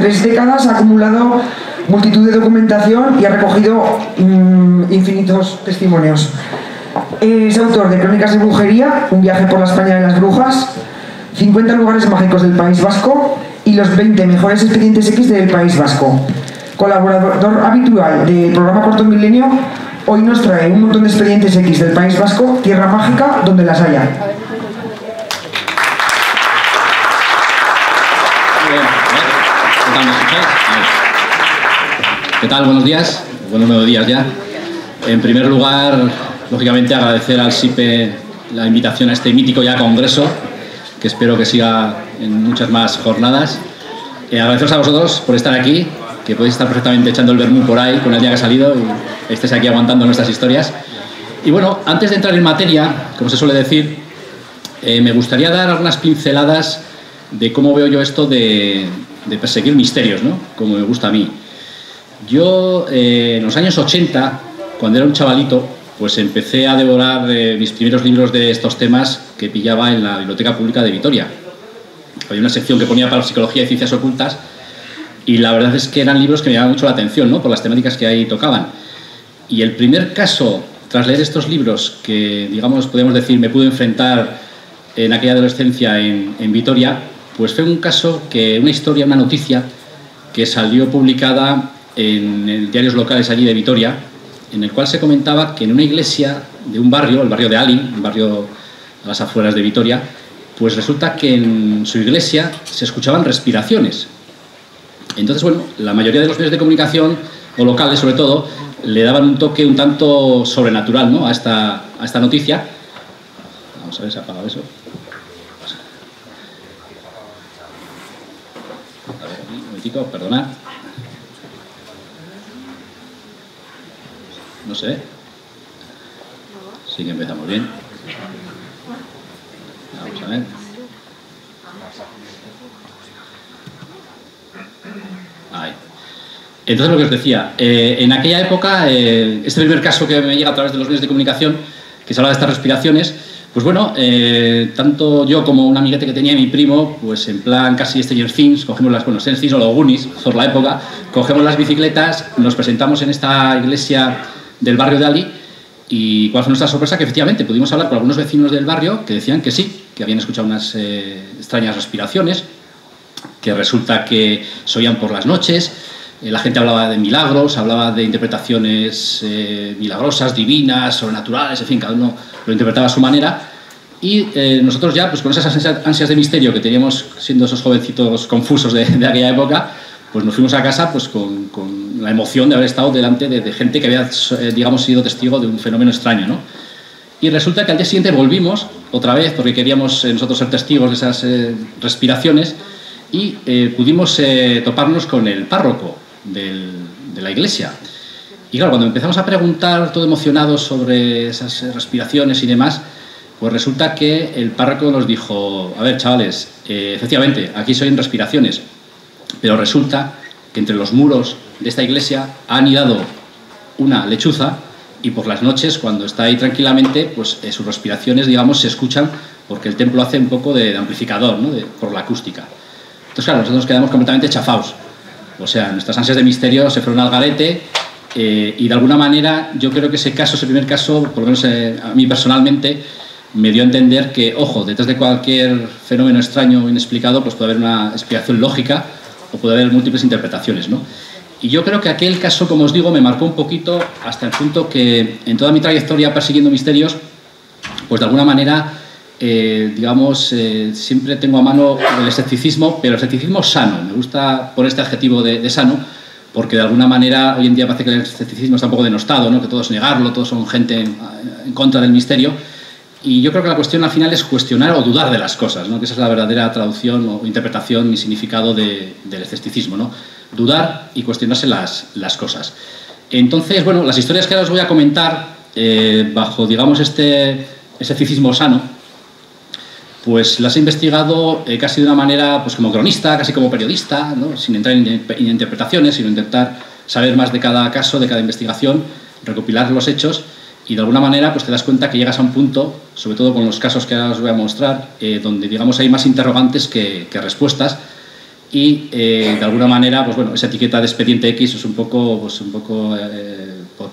tres décadas ha acumulado multitud de documentación y ha recogido mm, infinitos testimonios. Es autor de Crónicas de Brujería, Un viaje por la España de las Brujas, 50 lugares mágicos del País Vasco y los 20 mejores expedientes X del País Vasco. Colaborador habitual del programa Corto Milenio, hoy nos trae un montón de expedientes X del País Vasco, tierra mágica, donde las haya. ¿Qué tal? Buenos días. Buenos nuevos días ya. En primer lugar, lógicamente agradecer al SIPE la invitación a este mítico ya congreso, que espero que siga en muchas más jornadas. Eh, agradeceros a vosotros por estar aquí, que podéis estar perfectamente echando el vermú por ahí con el día que ha salido y estéis aquí aguantando nuestras historias. Y bueno, antes de entrar en materia, como se suele decir, eh, me gustaría dar algunas pinceladas de cómo veo yo esto de, de perseguir misterios, ¿no? Como me gusta a mí. Yo, eh, en los años 80, cuando era un chavalito, pues empecé a devorar eh, mis primeros libros de estos temas que pillaba en la Biblioteca Pública de Vitoria. Había una sección que ponía para psicología y ciencias ocultas y la verdad es que eran libros que me llamaban mucho la atención, ¿no? Por las temáticas que ahí tocaban. Y el primer caso, tras leer estos libros, que, digamos, podemos decir, me pude enfrentar en aquella adolescencia en, en Vitoria, pues fue un caso que, una historia, una noticia que salió publicada en, diarios locales allí de Vitoria, en el cual se comentaba que en una iglesia de un barrio, el barrio de Ali, un barrio a las afueras de Vitoria, pues resulta que en su iglesia se escuchaban respiraciones. Entonces, bueno, la mayoría de los medios de comunicación, o locales sobre todo, le daban un toque un tanto sobrenatural ¿no? a, esta, a esta noticia. Vamos a ver si ha apagado eso. A momentito, perdonad. No sé. Sí que empezamos bien. Vamos a ver. Ahí. Entonces lo que os decía, eh, en aquella época, eh, este primer caso que me llega a través de los medios de comunicación, que se habla de estas respiraciones, pues bueno, eh, tanto yo como un amiguete que tenía mi primo, pues en plan casi Stranger Things, cogemos las, bueno, Stranger o los Goonies, por la época, cogemos las bicicletas, nos presentamos en esta iglesia del barrio de Ali. ¿Y cuál fue nuestra sorpresa? Que efectivamente pudimos hablar con algunos vecinos del barrio que decían que sí, que habían escuchado unas eh, extrañas respiraciones, que resulta que se oían por las noches. Eh, la gente hablaba de milagros, hablaba de interpretaciones milagrosas, divinas, sobrenaturales, en fin, cada uno lo interpretaba a su manera. Y nosotros ya, pues con esas ansias de misterio que teníamos siendo esos jovencitos confusos de, aquella época, pues nos fuimos a casa pues con, con la emoción de haber estado delante de, gente que había, eh, digamos, sido testigo de un fenómeno extraño, ¿no? Y resulta que al día siguiente volvimos otra vez, porque queríamos eh, nosotros ser testigos de esas eh, respiraciones, y eh, pudimos eh, toparnos con el párroco de la iglesia. Y claro, cuando empezamos a preguntar, todo emocionados sobre esas respiraciones y demás, pues resulta que el párroco nos dijo, a ver, chavales, efectivamente, aquí se oyen respiraciones, pero resulta que entre los muros de esta iglesia ha anidado una lechuza y por las noches, cuando está ahí tranquilamente, pues eh, sus respiraciones, digamos, se escuchan porque el templo hace un poco de, de amplificador, ¿no? de, por la acústica. Entonces, claro, nosotros nos quedamos completamente chafados. O sea, nuestras ansias de misterio se fueron al garete eh, y de alguna manera yo creo que ese caso, ese primer caso, por lo menos eh, a mí personalmente, me dio a entender que, ojo, detrás de cualquier fenómeno extraño o inexplicado, pues puede haber una explicación lógica o puede haber múltiples interpretaciones, ¿no? Y yo creo que aquel caso, como os digo, me marcó un poquito hasta el punto que en toda mi trayectoria persiguiendo misterios, pues de alguna manera, eh, digamos, eh, siempre tengo a mano el escepticismo, pero el escepticismo sano. Me gusta por este adjetivo de, sano, porque de alguna manera hoy en día parece que el escepticismo está un poco denostado, ¿no? que todos negarlo, todos son gente en, contra del misterio. Y yo creo que la cuestión al final es cuestionar o dudar de las cosas, ¿no? que esa es la verdadera traducción o interpretación y significado de, del escepticismo. ¿no? Dudar y cuestionarse las, las, cosas. Entonces, bueno, las historias que ahora os voy a comentar, eh, bajo, digamos, este escepticismo sano, pues las he investigado eh, casi de una manera pues como cronista, casi como periodista, ¿no? sin entrar en, interpretaciones, sino intentar saber más de cada caso, de cada investigación, recopilar los hechos y de alguna manera pues te das cuenta que llegas a un punto, sobre todo con los casos que ahora os voy a mostrar, eh, donde digamos hay más interrogantes que, respuestas y de alguna manera, pues bueno, esa etiqueta de expediente X es un poco, pues un poco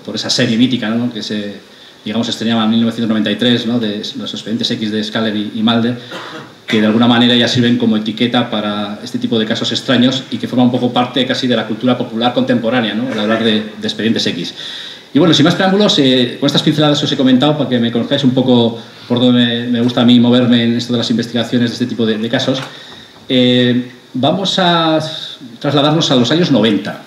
por, esa serie mítica ¿no? que se, digamos, estrenaba en 1993, ¿no? de los expedientes X de Scaler y, y Mulder, que de alguna manera ya sirven como etiqueta para este tipo de casos extraños y que forman un poco parte casi de la cultura popular contemporánea, ¿no? al hablar de, expedientes X. Y bueno, sin más preámbulos, eh, con estas pinceladas os he comentado para que me conozcáis un poco por dónde me, gusta a mí moverme en esto de las investigaciones de este tipo de, casos. Eh, vamos a trasladarnos a los años 90.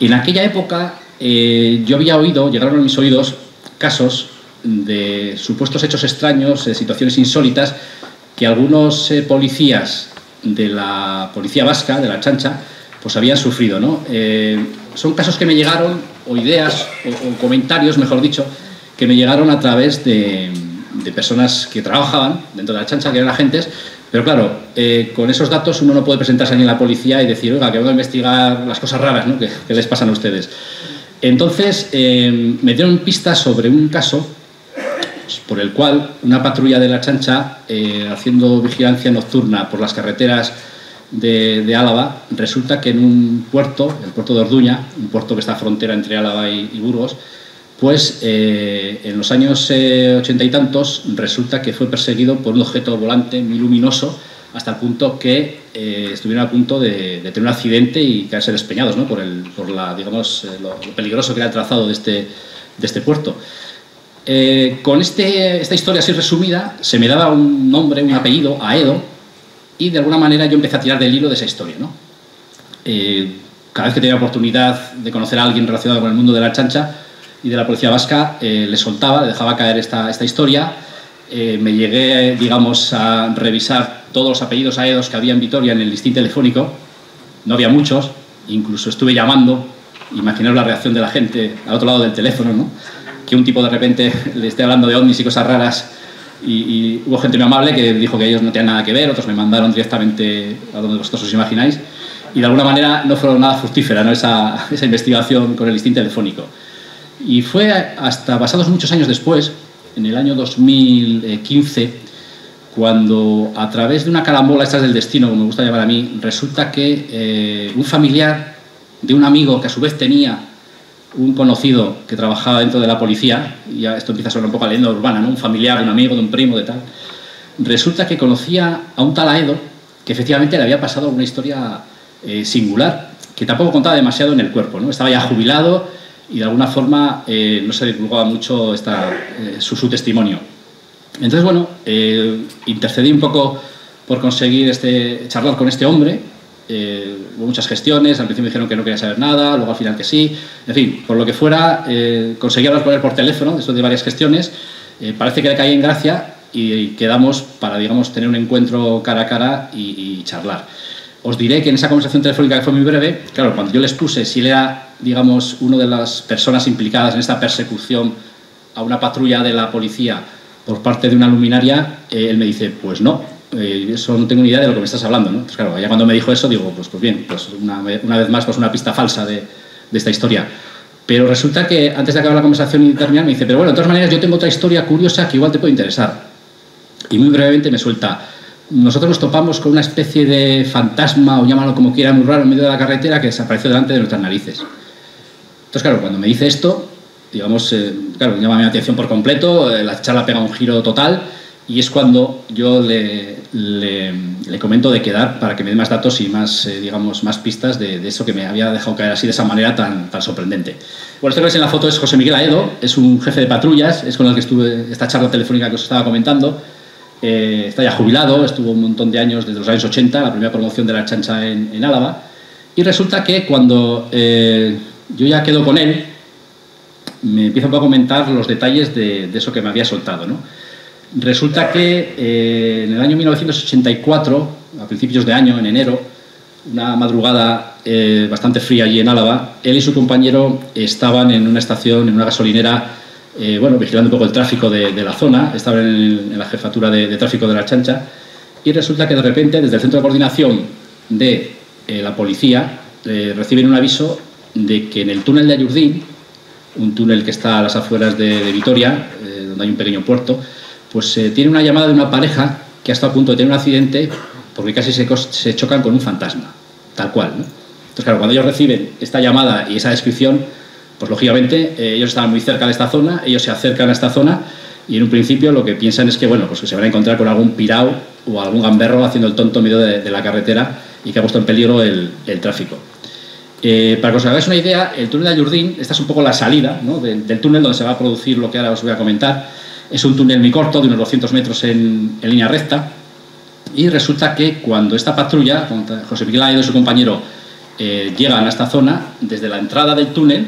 En aquella época eh, yo había oído, llegaron a mis oídos, casos de supuestos hechos extraños, de situaciones insólitas, que algunos eh, policías de la policía vasca, de la chancha, pues habían sufrido. ¿no? Eh, son casos que me llegaron, o ideas, o, comentarios, mejor dicho, que me llegaron a través de, personas que trabajaban dentro de la chancha, que eran agentes, pero claro, eh, con esos datos uno no puede presentarse ni en la policía y decir, oiga, que vengo a investigar las cosas raras ¿no? que, les pasan a ustedes. Entonces, me dieron pistas sobre un caso por el cual una patrulla de la chancha, eh, haciendo vigilancia nocturna por las carreteras de, Álava, resulta que en un puerto, el puerto de Orduña, un puerto que está a frontera entre Álava y, Burgos, pues eh, en los años eh, ochenta y tantos resulta que fue perseguido por un objeto volante muy luminoso hasta el punto que estuvieron a punto de, tener un accidente y caerse despeñados ¿no? por, el, por la, digamos, lo, peligroso que era el trazado de este, de este puerto. Eh, con este, esta historia así resumida, se me daba un nombre, un apellido, Aedo, y de alguna manera yo empecé a tirar del hilo de esa historia. ¿no? Eh, cada vez que tenía oportunidad de conocer a alguien relacionado con el mundo de la chancha y de la policía vasca, eh, le soltaba, le dejaba caer esta, esta historia. me llegué, digamos, a revisar todos los apellidos Aedos que había en Vitoria en el listín telefónico. No había muchos, incluso estuve llamando, imaginaos la reacción de la gente al otro lado del teléfono, ¿no? que un tipo de repente le esté hablando de ovnis y cosas raras y, hubo gente muy amable que dijo que ellos no tenían nada que ver, otros me mandaron directamente a donde vosotros os imagináis y de alguna manera no fue nada fructífera ¿no? esa, esa investigación con el listín telefónico. Y fue hasta pasados muchos años después, en el año 2015, cuando a través de una carambola, estas del destino, como me gusta llamar a mí, resulta que eh, un familiar de un amigo que a su vez tenía un conocido que trabajaba dentro de la policía, y ya esto empieza a sonar un poco a leyenda urbana, ¿no? un familiar, un amigo, de un primo, de tal, resulta que conocía a un tal Aedo que efectivamente le había pasado una historia eh, singular, que tampoco contaba demasiado en el cuerpo, ¿no? estaba ya jubilado y de alguna forma eh, no se divulgaba mucho esta, su, testimonio. Entonces, bueno, intercedí un poco por conseguir este, charlar con este hombre, eh, hubo muchas gestiones, al principio me dijeron que no quería saber nada, luego al final que sí, en fin, por lo que fuera, eh, conseguí hablar con él por teléfono, después de varias gestiones, eh, parece que le caí en gracia y, quedamos para, digamos, tener un encuentro cara a cara y, charlar. Os diré que en esa conversación telefónica que fue muy breve, claro, cuando yo les puse si era, digamos, una de las personas implicadas en esta persecución a una patrulla de la policía por parte de una luminaria, él me dice, pues no, eh, eso no tengo ni idea de lo que me estás hablando, ¿no? Claro, ya cuando me dijo eso, digo, pues, pues bien, pues una, una vez más, pues una pista falsa de, de, esta historia. Pero resulta que antes de acabar la conversación y terminar, me dice, pero bueno, de todas maneras, yo tengo otra historia curiosa que igual te puede interesar. Y muy brevemente me suelta, nosotros nos topamos con una especie de fantasma, o llámalo como quiera, muy raro, en medio de la carretera, que desapareció delante de nuestras narices. Entonces, claro, cuando me dice esto, digamos, eh, claro, llama mi atención por completo, eh, la charla pega un giro total, y es cuando yo le, le, comento de quedar para que me dé más datos y más, eh, digamos, más pistas de, eso que me había dejado caer así de esa manera tan, tan sorprendente. Bueno, este que veis en la foto es José Miguel Aedo, es un jefe de patrullas, es con el que estuve esta charla telefónica que os estaba comentando. Eh, está ya jubilado, estuvo un montón de años, desde los años 80, la primera promoción de la chancha en, en Álava. Y resulta que cuando eh, yo ya quedo con él, me empieza a comentar los detalles de, de eso que me había soltado. ¿no? Resulta que eh, en el año 1984, a principios de año, en enero, una madrugada eh, bastante fría allí en Álava, él y su compañero estaban en una estación, en una gasolinera, eh, bueno, vigilando un poco el tráfico de, la zona, estaban en, la jefatura de, tráfico de la chancha, y resulta que de repente, desde el centro de coordinación de la policía, reciben un aviso de que en el túnel de Ayurdín, un túnel que está a las afueras de, Vitoria, donde hay un pequeño puerto, pues eh, tiene una llamada de una pareja que ha estado a punto de tener un accidente porque casi se, chocan con un fantasma. tal cual. Entonces, claro, cuando ellos reciben esta llamada y esa descripción, pues lógicamente eh, ellos estaban muy cerca de esta zona, ellos se acercan a esta zona y en un principio lo que piensan es que, bueno, pues que se van a encontrar con algún pirao o algún gamberro haciendo el tonto medio de, la carretera y que ha puesto en peligro el, tráfico. Eh, para que os hagáis una idea, el túnel de Ayurdín, esta es un poco la salida del, túnel donde se va a producir lo que ahora os voy a comentar. Es un túnel muy corto, de unos 200 metros en, línea recta. Y resulta que cuando esta patrulla, José Miguel Aido y su compañero, eh, llegan a esta zona, desde la entrada del túnel,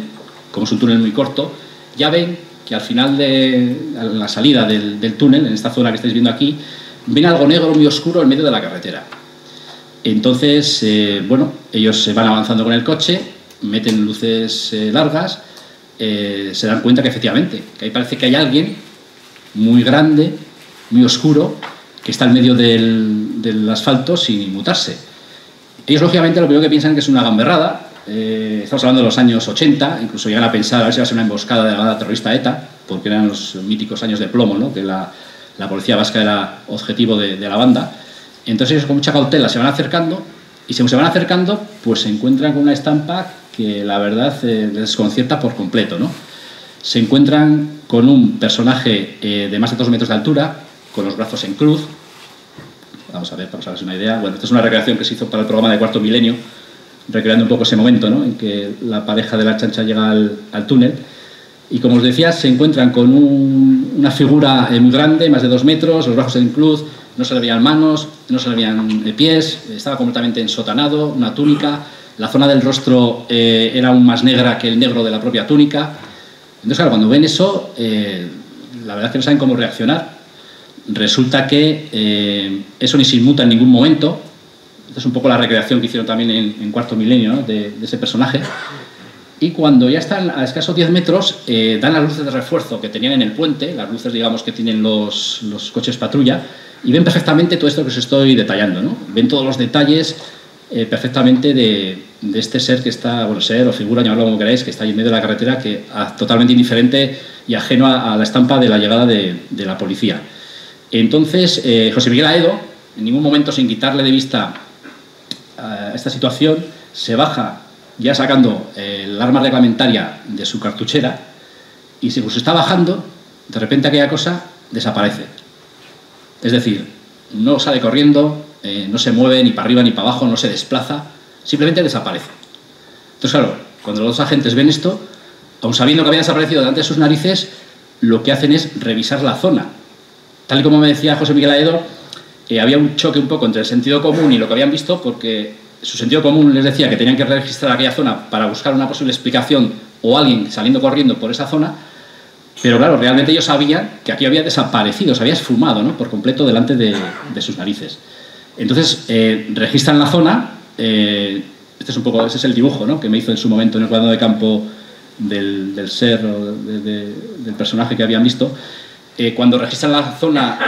como es un túnel muy corto, ya ven que al final de la salida del, túnel, en esta zona que estáis viendo aquí, ven algo negro muy oscuro en medio de la carretera. Entonces, eh, bueno, ellos se van avanzando con el coche, meten luces eh, largas, eh, se dan cuenta que efectivamente, que ahí parece que hay alguien muy grande, muy oscuro, que está en medio del, asfalto sin inmutarse. Ellos, lógicamente, lo primero que piensan es que es una gamberrada, estamos hablando de los años 80, incluso llegan a pensar a ver si va a ser una emboscada de la banda terrorista ETA, porque eran los míticos años de plomo, ¿no? que la, policía vasca era objetivo de, la banda. Entonces ellos con mucha cautela se van acercando y según se van acercando, pues se encuentran con una estampa que la verdad eh, les desconcierta por completo. ¿no? Se encuentran con un personaje eh, de más de dos metros de altura, con los brazos en cruz. Vamos a ver, para os una idea. Bueno, esta es una recreación que se hizo para el programa de Cuarto Milenio, recreando un poco ese momento ¿no? en que la pareja de la chancha llega al, túnel. Y como os decía, se encuentran con una figura eh, muy grande, más de dos metros, los brazos en cruz, no se le veían manos, no se le veían pies, estaba completamente ensotanado, una túnica, la zona del rostro eh, era aún más negra que el negro de la propia túnica. Entonces, claro, cuando ven eso, eh, la verdad es que no saben cómo reaccionar. Resulta que eso ni se inmuta en ningún momento, esta es un poco la recreación que hicieron también en, Cuarto Milenio de, ese personaje. Y cuando ya están a escasos 10 metros, eh, dan las luces de refuerzo que tenían en el puente, las luces, digamos, que tienen los, los coches patrulla, y ven perfectamente todo esto que os estoy detallando. ¿no? Ven todos los detalles eh, perfectamente de, de, este ser que está, bueno, ser o figura, llamarlo como queráis, que está ahí en medio de la carretera, que ah, totalmente indiferente y ajeno a, la estampa de la llegada de, la policía. Entonces, eh, José Miguel Aedo, en ningún momento sin quitarle de vista esta situación, se baja ya sacando eh, el arma reglamentaria de su cartuchera y si se está bajando, de repente aquella cosa desaparece. Es decir, no sale corriendo, eh, no se mueve ni para arriba ni para abajo, no se desplaza, simplemente desaparece. Entonces, claro, cuando los agentes ven esto, aun sabiendo que había desaparecido delante de sus narices, lo que hacen es revisar la zona. Tal y como me decía José Miguel Aedo, eh, había un choque un poco entre el sentido común y lo que habían visto, porque su sentido común les decía que tenían que registrar aquella zona para buscar una posible explicación o alguien saliendo corriendo por esa zona, pero claro, realmente ellos sabían que aquí había desaparecido, se había esfumado ¿no? por completo delante de, sus narices. Entonces, eh, registran la zona, eh, este es un poco, ese es el dibujo ¿no? que me hizo en su momento en el cuadro de campo del, ser o del personaje que habían visto. Eh, cuando registran la zona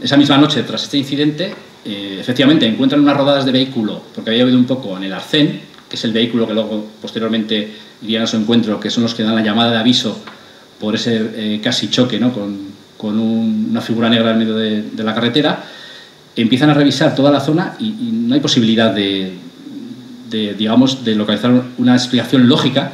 esa misma noche tras este incidente, eh, efectivamente encuentran unas rodadas de vehículo, porque había habido un poco en el Arcén, que es el vehículo que luego posteriormente irían a su encuentro, que son los que dan la llamada de aviso por ese eh, casi choque ¿no? con, una figura negra en medio de, la carretera, empiezan a revisar toda la zona y, no hay posibilidad de, digamos, de localizar una explicación lógica.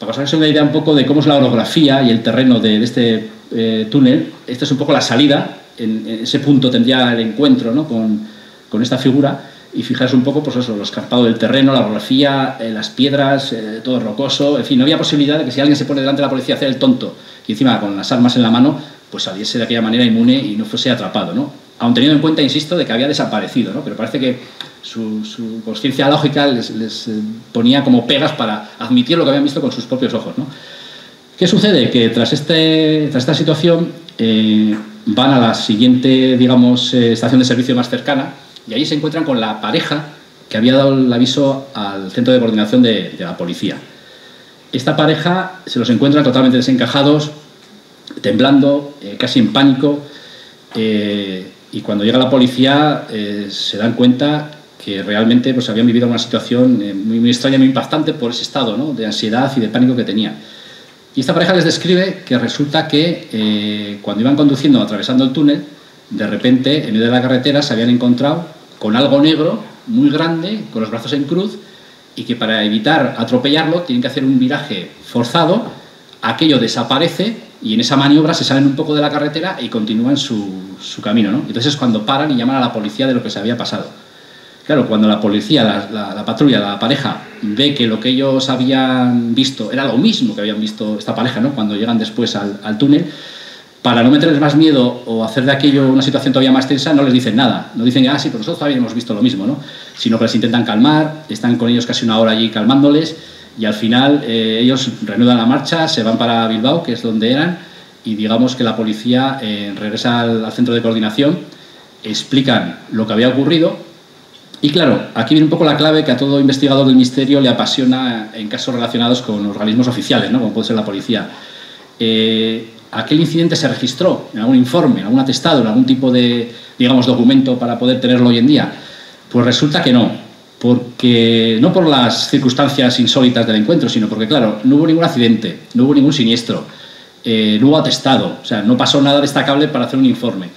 Para pasarse una idea un poco de cómo es la orografía y el terreno de, este eh, túnel, esta es un poco la salida en, ese punto tendría el encuentro ¿no? con, con, esta figura y fijarse un poco, pues eso, lo escarpado del terreno, la orografía, eh, las piedras, eh, todo rocoso, en fin, no había posibilidad de que si alguien se pone delante de la policía a hacer el tonto y encima con las armas en la mano, pues saliese de aquella manera inmune y no fuese atrapado, ¿no? Aun teniendo en cuenta, insisto, de que había desaparecido, ¿no? Pero parece que su, su conciencia lógica les, les, eh, ponía como pegas para admitir lo que habían visto con sus propios ojos, ¿no? ¿Qué sucede? Que tras, este, tras esta situación, van a la siguiente, digamos, eh, estación de servicio más cercana y allí se encuentran con la pareja que había dado el aviso al centro de coordinación de, la policía. Esta pareja se los encuentra totalmente desencajados, temblando, eh, casi en pánico, eh, y cuando llega la policía se dan cuenta que realmente pues, habían vivido una situación muy, muy, extraña, muy impactante por ese estado ¿no? de ansiedad y de pánico que tenían. Y esta pareja les describe que resulta que eh, cuando iban conduciendo, atravesando el túnel, de repente, en medio de la carretera, se habían encontrado con algo negro muy grande, con los brazos en cruz, y que para evitar atropellarlo tienen que hacer un viraje forzado, aquello desaparece y en esa maniobra se salen un poco de la carretera y continúan su, camino. ¿no? Entonces es cuando paran y llaman a la policía de lo que se había pasado. Claro, cuando la policía, la, patrulla, la pareja, ve que lo que ellos habían visto era lo mismo que habían visto esta pareja, ¿no? cuando llegan después al, al túnel, para no meterles más miedo o hacer de aquello una situación todavía más tensa, no les dicen nada. No dicen, ah, sí, pero nosotros todavía hemos visto lo mismo, ¿no? Sino que les intentan calmar, están con ellos casi una hora allí calmándoles y al final eh, ellos reanudan la marcha, se van para Bilbao, que es donde eran, y digamos que la policía eh, regresa al, al, centro de coordinación, explican lo que había ocurrido y claro, aquí viene un poco la clave que a todo investigador del misterio le apasiona en casos relacionados con organismos oficiales, ¿no? como puede ser la policía. Eh, aquel incidente se registró en algún informe, en algún atestado, en algún tipo de, digamos, documento para poder tenerlo hoy en día? Pues resulta que no, porque no por las circunstancias insólitas del encuentro, sino porque, claro, no hubo ningún accidente, no hubo ningún siniestro, eh, no hubo atestado, o sea, no pasó nada destacable para hacer un informe.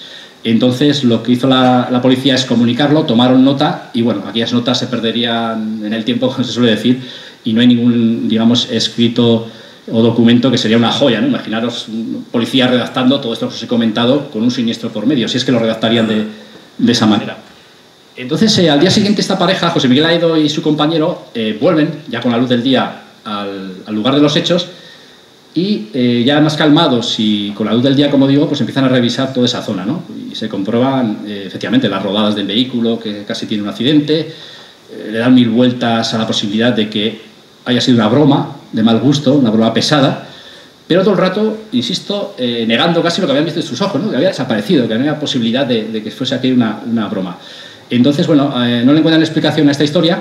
Entonces, lo que hizo la, policía es comunicarlo, tomaron nota y, bueno, aquellas notas se perderían en el tiempo, como se suele decir, y no hay ningún, digamos, escrito o documento que sería una joya, ¿no? Imaginaros policía redactando todo esto que os he comentado con un siniestro por medio, si es que lo redactarían de, esa manera. Entonces, eh, al día siguiente esta pareja, José Miguel Aedo y su compañero, eh, vuelven, ya con la luz del día, al lugar de los hechos y eh, ya más calmados y con la luz del día, como digo, pues empiezan a revisar toda esa zona, ¿no? Y se comprueban, eh, efectivamente, las rodadas del vehículo, que casi tiene un accidente, le dan mil vueltas a la posibilidad de que haya sido una broma, de mal gusto, una broma pesada, pero todo el rato, insisto, eh, negando casi lo que habían visto en sus ojos, ¿no? que había desaparecido, que no había posibilidad de, que fuese aquí una, una broma. Entonces, bueno, eh, no le encuentran explicación a esta historia.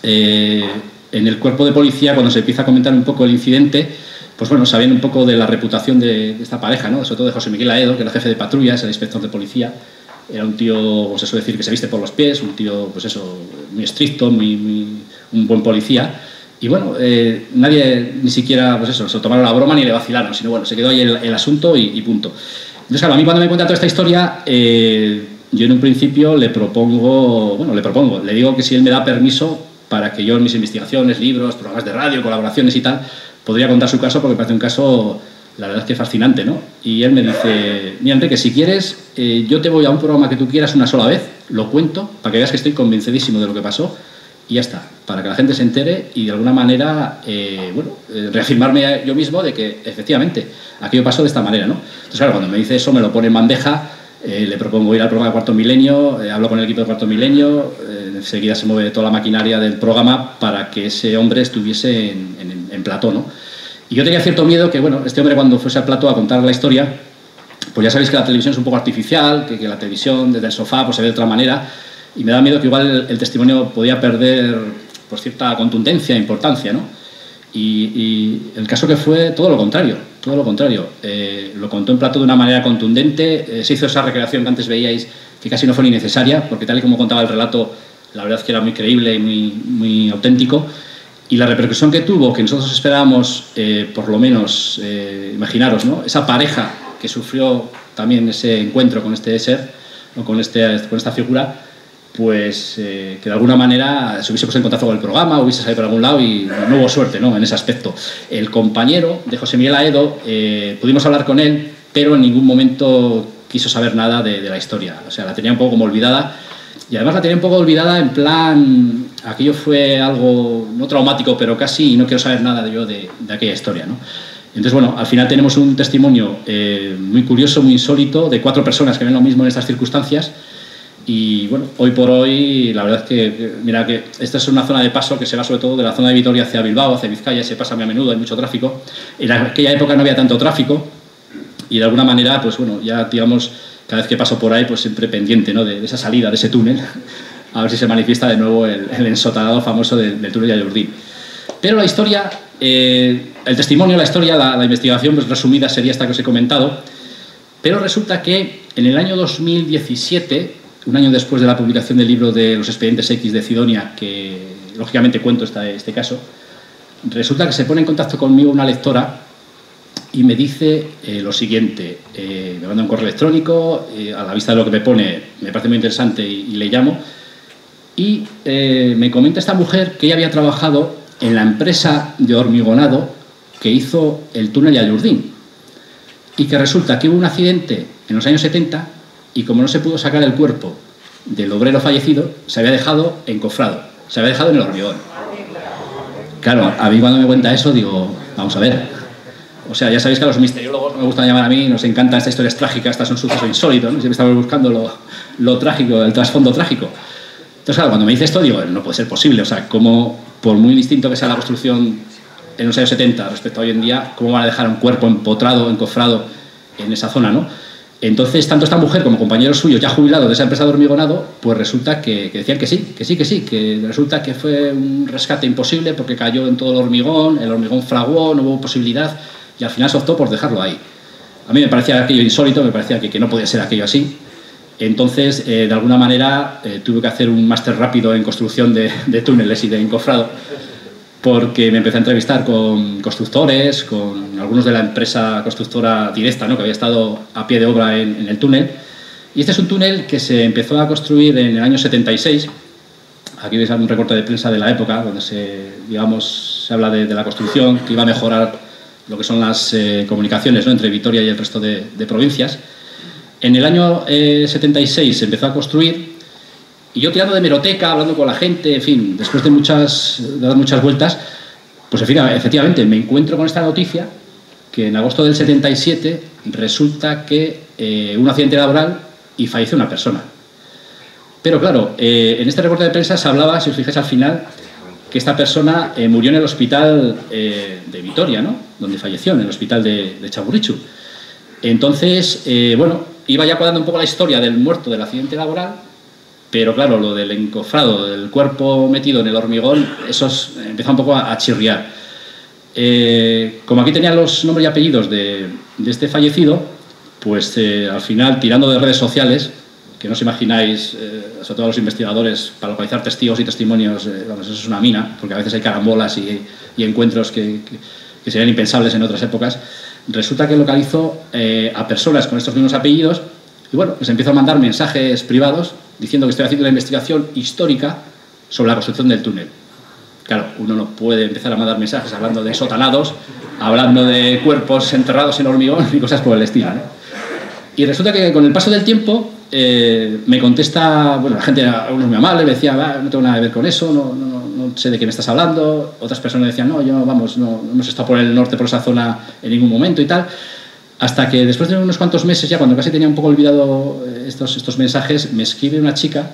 Eh, en el cuerpo de policía, cuando se empieza a comentar un poco el incidente, pues bueno, sabían un poco de la reputación de, esta pareja, ¿no? sobre todo de José Miguel Aedo, que era jefe de patrulla, es el inspector de policía. Era un tío, pues eso decir, que se viste por los pies, un tío, pues eso, muy estricto, muy, un buen policía. Y bueno, eh, nadie ni siquiera, pues eso, se tomaron la broma ni le vacilaron, sino bueno, se quedó ahí el, asunto y, y, punto. Entonces, claro, a mí cuando me cuenta toda esta historia, eh, yo en un principio le propongo, bueno, le propongo, le digo que si él me da permiso para que yo en mis investigaciones, libros, programas de radio, colaboraciones y tal, podría contar su caso porque parece un caso, la verdad es que fascinante, ¿no? Y él me dice, mira Enrique, si quieres, eh, yo te voy a un programa que tú quieras una sola vez, lo cuento, para que veas que estoy convencidísimo de lo que pasó, y ya está, para que la gente se entere y de alguna manera, eh, bueno, eh, reafirmarme yo mismo de que efectivamente aquello pasó de esta manera, ¿no? Entonces, claro, cuando me dice eso, me lo pone en bandeja, eh, le propongo ir al programa de Cuarto Milenio, eh, hablo con el equipo de Cuarto Milenio, eh, enseguida se mueve toda la maquinaria del programa para que ese hombre estuviese en, en, en plató, ¿no? Y yo tenía cierto miedo que, bueno, este hombre cuando fuese al plató a contar la historia, pues ya sabéis que la televisión es un poco artificial, que, la televisión desde el sofá pues, se ve de otra manera, y me da miedo que igual el, testimonio podía perder pues, cierta contundencia importancia, ¿no? Y, y, el caso que fue todo lo contrario, todo lo contrario. Eh, lo contó en plato de una manera contundente, eh, se hizo esa recreación que antes veíais que casi no fue ni necesaria, porque tal y como contaba el relato, la verdad es que era muy creíble y muy, muy auténtico. Y la repercusión que tuvo, que nosotros esperábamos, eh, por lo menos, eh, imaginaros, ¿no? esa pareja que sufrió también ese encuentro con este ser, o con, este, con esta figura, pues eh, que de alguna manera se hubiese puesto en contacto con el programa, hubiese salido por algún lado y no hubo suerte ¿no? en ese aspecto. El compañero de José Miguel Aedo, pudimos hablar con él, pero en ningún momento quiso saber nada de, de, la historia. O sea, la tenía un poco como olvidada. Y además la tenía un poco olvidada en plan, aquello fue algo no traumático, pero casi, y no quiero saber nada de yo de, aquella historia. ¿no? Entonces, bueno, al final tenemos un testimonio eh, muy curioso, muy insólito, de cuatro personas que ven lo mismo en estas circunstancias, y bueno, hoy por hoy, la verdad es que, mira, que esta es una zona de paso que se va sobre todo de la zona de Vitoria hacia Bilbao, hacia Vizcaya, se pasa muy a menudo, hay mucho tráfico. En aquella época no había tanto tráfico y de alguna manera, pues bueno, ya digamos, cada vez que paso por ahí, pues siempre pendiente ¿no? de esa salida, de ese túnel, a ver si se manifiesta de nuevo el, el ensotado famoso del, del túnel de Ayurdín. Pero la historia, eh, el testimonio, la historia, la, la investigación, pues resumida sería esta que os he comentado, pero resulta que en el año 2017 un año después de la publicación del libro de los expedientes X de Sidonia, que lógicamente cuento esta, este caso, resulta que se pone en contacto conmigo una lectora y me dice eh, lo siguiente, eh, me manda un correo electrónico, eh, a la vista de lo que me pone, me parece muy interesante y, y le llamo, Y eh, me comenta esta mujer que ella había trabajado en la empresa de hormigonado que hizo el túnel de Ayurdín. Y que resulta que hubo un accidente en los años 70 y como no se pudo sacar el cuerpo del obrero fallecido, se había dejado encofrado, se había dejado en el hormigón. Claro, a mí cuando me cuenta eso digo, vamos a ver. O sea, ya sabéis que a los misteriólogos me gustan llamar a mí, nos encantan estas historias trágicas, estas son sucesos insólitos, siempre estamos buscando lo trágico, el trasfondo trágico. Entonces, claro, cuando me dice esto, digo, no puede ser posible. O sea, como, por muy distinto que sea la construcción en los años 70 respecto a hoy en día, ¿cómo van a dejar un cuerpo empotrado, encofrado en esa zona, no? Entonces, tanto esta mujer como compañeros suyos ya jubilados de esa empresa de hormigonado, pues resulta que, decían que sí, que sí, que sí, que resulta que fue un rescate imposible porque cayó en todo el hormigón, el hormigón fraguó, no hubo posibilidad y al final se optó por dejarlo ahí. A mí me parecía aquello insólito, me parecía que, que no podía ser aquello así. Entonces, eh, de alguna manera, eh, tuve que hacer un máster rápido en construcción de, túneles y de encofrado porque me empecé a entrevistar con constructores, con algunos de la empresa constructora directa, ¿no? que había estado a pie de obra en, el túnel. Y este es un túnel que se empezó a construir en el año 76. Aquí veis un recorte de prensa de la época, donde se, digamos, se habla de, la construcción, que iba a mejorar lo que son las eh, comunicaciones ¿no? entre Vitoria y el resto de, provincias. En el año 76 eh, se empezó a construir y yo tirando de meroteca, hablando con la gente, en fin, después de muchas, de dar muchas vueltas, pues efectivamente me encuentro con esta noticia que en agosto del 77 resulta que eh, un accidente laboral y fallece una persona. Pero claro, eh, en este reporte de prensa se hablaba, si os fijáis al final, que esta persona eh, murió en el hospital de Vitoria, ¿no? donde falleció, en el hospital de, de Chaburrichu. Entonces, bueno, iba ya cuadrando un poco la historia del muerto del accidente laboral pero claro, lo del encofrado, del cuerpo metido en el hormigón, eso empezó un poco a, chirriar. Eh, como aquí tenía los nombres y apellidos de, este fallecido, pues eh, al final, tirando de redes sociales, que no os imagináis, eh, sobre todo los investigadores, para localizar testigos y testimonios, vamos, eso es una mina, porque a veces hay carambolas y, encuentros que, que, serían impensables en otras épocas, resulta que localizó a personas con estos mismos apellidos y bueno, pues empiezo a mandar mensajes privados diciendo que estoy haciendo una investigación histórica sobre la construcción del túnel. Claro, uno no puede empezar a mandar mensajes hablando de sotanados, hablando de cuerpos enterrados en hormigón y cosas por el estilo. Y resulta que con el paso del tiempo eh, me contesta, bueno, la gente, algunos muy amables, me decía, no tengo nada que ver con eso, no, no, no, sé de qué me estás hablando. Otras personas decían, no, yo, vamos, no, no hemos estado por el norte, por esa zona en ningún momento y tal. Hasta que después de unos cuantos meses, ya cuando casi tenía un poco olvidado eh, estos, estos mensajes, me escribe una chica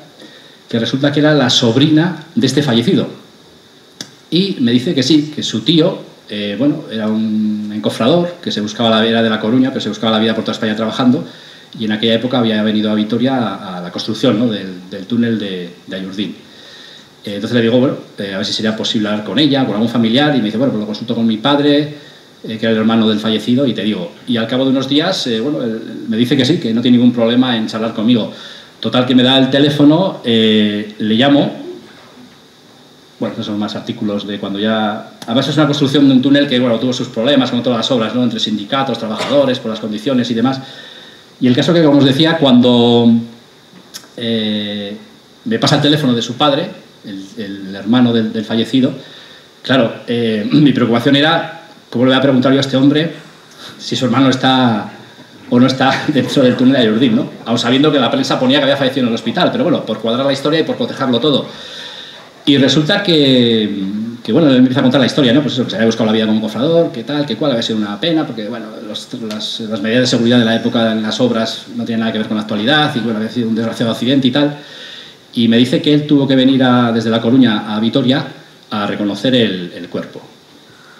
que resulta que era la sobrina de este fallecido. Y me dice que sí, que su tío, eh, bueno, era un encofrador, que se buscaba la vida de La Coruña, pero se buscaba la vida por toda España trabajando, y en aquella época había venido a Vitoria a, la construcción ¿no? del, túnel de, de Ayurdín. Eh, entonces le digo, bueno, a ver si sería posible hablar con ella, con algún familiar, y me dice, bueno, pues lo consulto con mi padre, eh, que era el hermano del fallecido, y te digo, y al cabo de unos días, eh, bueno, me dice que sí, que no tiene ningún problema en charlar conmigo. Total, que me da el teléfono, eh, le llamo, bueno, estos son más artículos de cuando ya... Además es una construcción de un túnel que, bueno, tuvo sus problemas, como todas las obras, ¿no? Entre sindicatos, trabajadores, por las condiciones y demás. Y el caso que, como os decía, cuando me pasa el teléfono de su padre, el, hermano del, fallecido, claro, mi preocupación era ¿Cómo le voy a preguntar yo a este hombre si su hermano está o no está dentro del túnel de Ayurdín, ¿no? Aún sabiendo que la prensa ponía que había fallecido en el hospital, pero bueno, por cuadrar la historia y por protegerlo todo. Y resulta que, que bueno, empieza a contar la historia, ¿no? Pues eso, que se había buscado la vida como cofrador, que tal, que cual, había sido una pena, porque, bueno, las, las, medidas de seguridad de la época en las obras no tienen nada que ver con la actualidad, y bueno, había sido un desgraciado accidente y tal. Y me dice que él tuvo que venir desde La Coruña a Vitoria a reconocer el, cuerpo.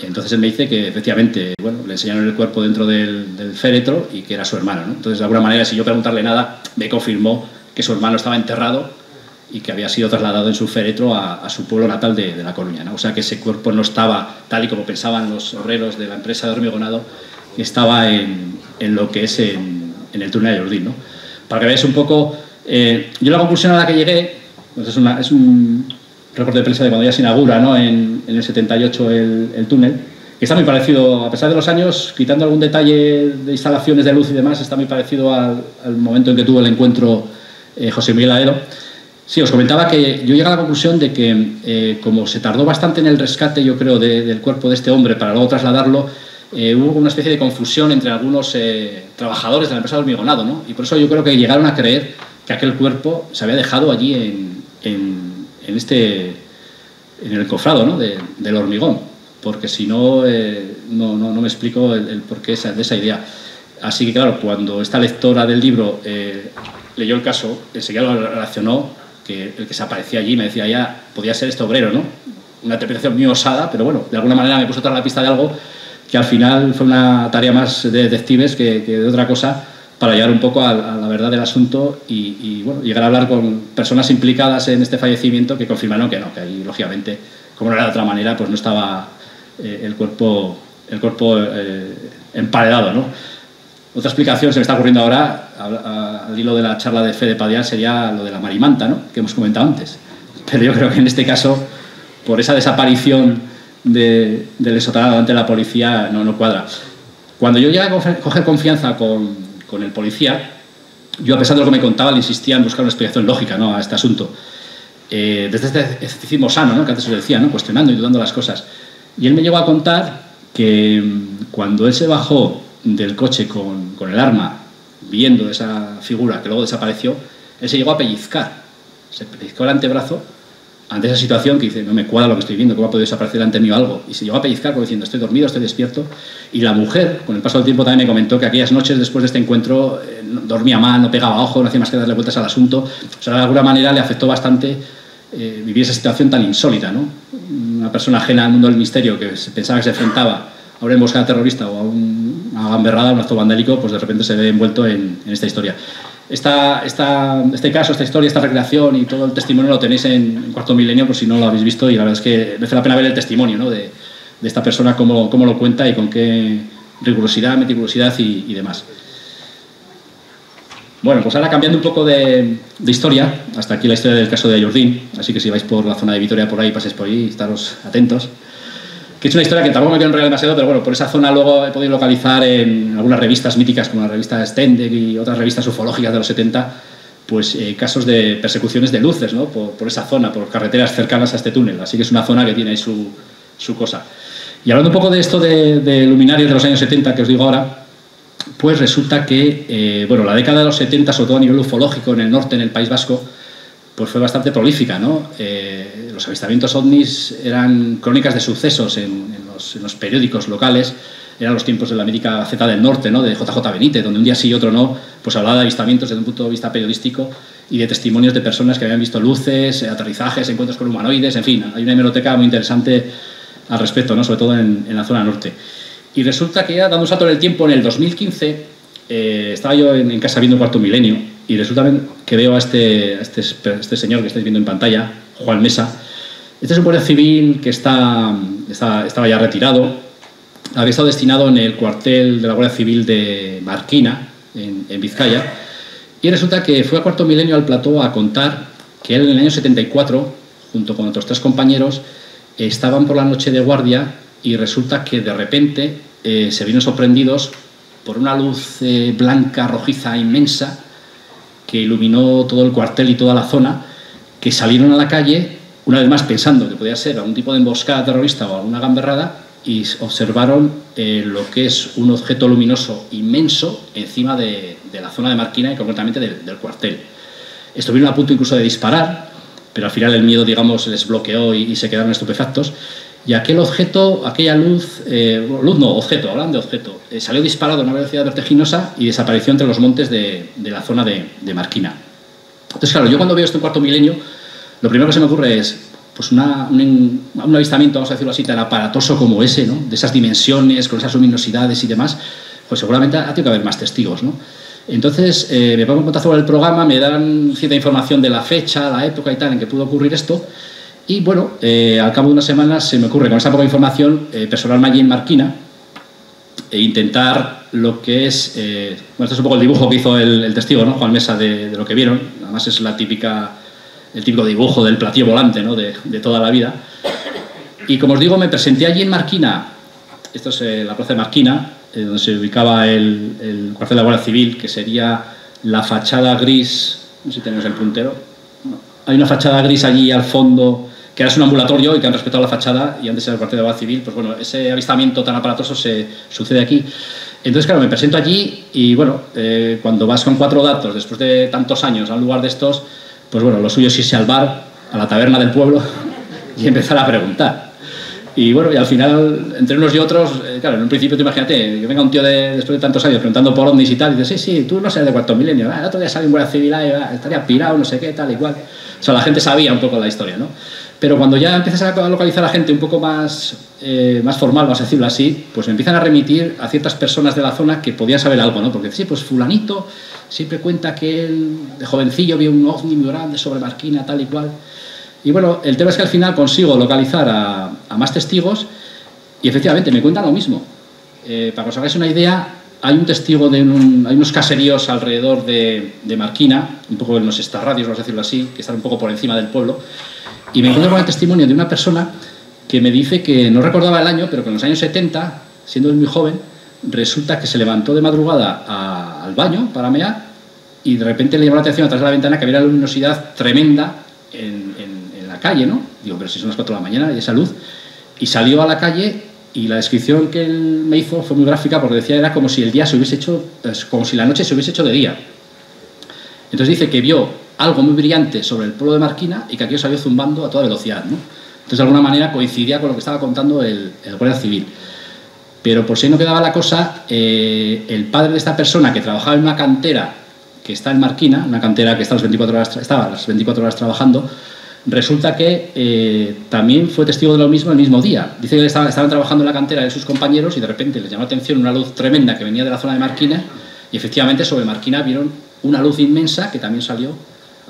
Entonces él me dice que efectivamente, bueno, le enseñaron el cuerpo dentro del, féretro y que era su hermano. ¿no? Entonces, de alguna manera, sin yo preguntarle nada, me confirmó que su hermano estaba enterrado y que había sido trasladado en su féretro a, su pueblo natal de, La Coruña. ¿no? O sea que ese cuerpo no estaba tal y como pensaban los obreros de la empresa de hormigonado, estaba en, en lo que es en, el túnel de Jordín. ¿no? Para que veáis un poco, eh, yo la conclusión a la que llegué, pues es, una, es un, recorte de prensa de cuando ya se inaugura ¿no? en, en el 78 el, el, túnel, que está muy parecido, a pesar de los años, quitando algún detalle de instalaciones de luz y demás, está muy parecido al, al momento en que tuvo el encuentro eh, José Miguel Aero. Sí, os comentaba que yo llegué a la conclusión de que eh, como se tardó bastante en el rescate, yo creo, del cuerpo de este hombre para luego trasladarlo, eh, hubo una especie de confusión entre algunos eh, trabajadores de la empresa de hormigonado, ¿no? Y por eso yo creo que llegaron a creer que aquel cuerpo se había dejado allí en, en, este, en el cofrado ¿no? del hormigón, porque si no, no, no, me explico el, porqué de esa idea. Así que claro, cuando esta lectora del libro leyó el caso, enseguida lo relacionó que el que se aparecía allí me decía ya, podía ser este obrero, ¿no? Una interpretación muy osada, pero bueno, de alguna manera me puso otra la pista de algo que al final fue una tarea más de detectives que, de otra cosa para llegar un poco a, la verdad del asunto y, bueno, llegar a hablar con personas implicadas en este fallecimiento que confirmaron que no, que ahí lógicamente, como no era de otra manera, pues no estaba eh, el cuerpo, el cuerpo eh, emparedado, ¿no? Otra explicación se me está ocurriendo ahora, al hilo de la charla de Fede Padial, sería lo de la marimanta, ¿no? que hemos comentado antes. Pero yo creo que en este caso, por esa desaparición de, del exotanado ante la policía, no, no cuadra. Cuando yo llegué a coger confianza con, con, el policía, yo a pesar de lo que me contaba, le insistía en buscar una explicación lógica ¿no? a este asunto. Eh, desde este escepticismo sano, ¿no? que antes os decía, ¿no? cuestionando y dudando las cosas. Y él me llegó a contar que mm, cuando él se bajó del coche con, con, el arma, viendo esa figura que luego desapareció, él se llegó a pellizcar. Se pellizcó el antebrazo ante esa situación que dice, no me cuadra lo que estoy viendo, ¿cómo ha podido desaparecer ante mí algo? Y se llegó a pellizcar como diciendo, estoy dormido, estoy despierto. Y la mujer, con el paso del tiempo, también me comentó que aquellas noches después de este encuentro eh, dormía mal, no pegaba ojo, no hacía más que darle vueltas al asunto. O sea, de alguna manera le afectó bastante eh, vivir esa situación tan insólita, ¿no? Una persona ajena al mundo del misterio que pensaba que se enfrentaba a una emboscada terrorista o a una gamberrada, un acto vandálico, pues de repente se ve envuelto en, esta historia. Esta, esta, este caso, esta historia, esta recreación y todo el testimonio lo tenéis en, Cuarto Milenio por si no lo habéis visto y la verdad es que merece la pena ver el testimonio ¿no? de, esta persona, cómo, cómo, lo cuenta y con qué rigurosidad, meticulosidad y, y, demás. Bueno, pues ahora cambiando un poco de, historia, hasta aquí la historia del caso de Jordín, así que si vais por la zona de Vitoria por ahí, paséis por ahí, estaros atentos que es una historia que tampoco me quiero enrollar demasiado, pero bueno, por esa zona luego he podido localizar en algunas revistas míticas como la revista Stendek y otras revistas ufológicas de los 70, pues eh, casos de persecuciones de luces, ¿no? Por, esa zona, por carreteras cercanas a este túnel. Así que es una zona que tiene ahí su, su cosa. Y hablando un poco de esto de, luminarios de los años 70 que os digo ahora, pues resulta que, eh, bueno, la década de los 70, sobre todo a nivel ufológico en el norte, en el País Vasco, pues fue bastante prolífica, ¿no? Eh, los avistamientos ovnis eran crónicas de sucesos en, los, periódicos locales, eran los tiempos de la América Z del Norte, ¿no? de JJ Benítez, donde un día sí y otro no, pues hablaba de avistamientos desde un punto de vista periodístico y de testimonios de personas que habían visto luces, aterrizajes, encuentros con humanoides, en fin, hay una hemeroteca muy interesante al respecto, ¿no? sobre todo en, la zona norte. Y resulta que ya dando un salto en el tiempo, en el 2015, eh, estaba yo en, casa viendo Cuarto Milenio y resulta que veo a este, este, este señor que estáis viendo en pantalla, Juan Mesa, este es un guardia civil que está, estaba ya retirado. Había estado destinado en el cuartel de la Guardia Civil de Marquina, en, Vizcaya. Y resulta que fue a cuarto milenio al plató a contar que él en el año 74, junto con otros tres compañeros, estaban por la noche de guardia y resulta que de repente eh, se vieron sorprendidos por una luz eh, blanca, rojiza, inmensa, que iluminó todo el cuartel y toda la zona, que salieron a la calle una vez más pensando que podía ser algún tipo de emboscada terrorista o alguna gamberrada, y observaron eh, lo que es un objeto luminoso inmenso encima de, la zona de Marquina y concretamente del, cuartel. Estuvieron a punto incluso de disparar, pero al final el miedo, digamos, les bloqueó y, se quedaron estupefactos. Y aquel objeto, aquella luz, eh, luz no, objeto, hablan de objeto, eh, salió disparado a una velocidad vertiginosa y desapareció entre los montes de, la zona de, de Marquina. Entonces, claro, yo cuando veo este cuarto milenio, lo primero que se me ocurre es pues una, un, avistamiento, vamos a decirlo así, tan aparatoso como ese, ¿no? de esas dimensiones, con esas luminosidades y demás, pues seguramente ha tenido que haber más testigos. ¿no? Entonces eh, me pongo en contacto con el programa, me dan cierta información de la fecha, la época y tal en que pudo ocurrir esto. Y bueno, eh, al cabo de unas semanas se me ocurre con esa poca información eh, allí en Marquina e intentar lo que es. bueno, este es un poco el dibujo que hizo el, testigo, ¿no? Juan Mesa, de, lo que vieron. Además es la típica el típico dibujo del platillo volante ¿no? de, toda la vida. Y como os digo, me presenté allí en Marquina, esto es eh, la plaza de Marquina, eh, donde se ubicaba el, el, cuartel de la Guardia Civil, que sería la fachada gris, no sé si tenéis el puntero, hay una fachada gris allí al fondo que ahora es un ambulatorio y que han respetado la fachada y antes era cuartel de Guardia Civil, pues bueno, ese avistamiento tan aparatoso se sucede aquí. Entonces, claro, me presento allí y bueno, eh, cuando vas con cuatro datos, después de tantos años a un lugar de estos, pues bueno, lo suyo es irse al bar, a la taberna del pueblo y empezar a preguntar. Y bueno, y al final, entre unos y otros, eh, claro, en un principio tú imagínate, que venga un tío de, después de tantos años preguntando por ovnis y tal, y dices, sí, sí, tú no sé de cuántos milenios, ah, el otro día sale en Guardia Civil, ah, estaría pirado, no sé qué, tal, igual. O sea, la gente sabía un poco la historia, ¿no? Pero cuando ya empiezas a localizar a gente un poco más, eh, más formal, a decirlo así, pues me empiezan a remitir a ciertas personas de la zona que podían saber algo, ¿no? Porque sí, pues fulanito siempre cuenta que él de jovencillo vio un ovni muy grande sobre Marquina, tal y cual. Y bueno, el tema es que al final consigo localizar a, a más testigos y efectivamente me cuentan lo mismo. Eh, para que os hagáis una idea, hay un testigo de un, hay unos caseríos alrededor de, de Marquina, un poco en los estarradios, vamos a decirlo así, que están un poco por encima del pueblo, y me encuentro con el testimonio de una persona que me dice que no recordaba el año, pero que en los años 70, siendo él muy joven, resulta que se levantó de madrugada al baño para mear y de repente le llamó la atención a través de la ventana que había una luminosidad tremenda en, en, en, la calle, ¿no? Digo, pero si son las 4 de la mañana y esa luz. Y salió a la calle y la descripción que él me hizo fue muy gráfica porque decía era como si el día se hubiese hecho, como si la noche se hubiese hecho de día. Entonces dice que vio algo muy brillante sobre el pueblo de Marquina y que aquello salió zumbando a toda velocidad. ¿no? Entonces, de alguna manera coincidía con lo que estaba contando el, el Guardia Civil. Pero por si no quedaba la cosa, eh, el padre de esta persona que trabajaba en una cantera que está en Marquina, una cantera que está las 24 horas, estaba las 24 horas trabajando, resulta que eh, también fue testigo de lo mismo el mismo día. Dice que estaban, estaban trabajando en la cantera de sus compañeros y de repente les llamó la atención una luz tremenda que venía de la zona de Marquina y efectivamente sobre Marquina vieron una luz inmensa que también salió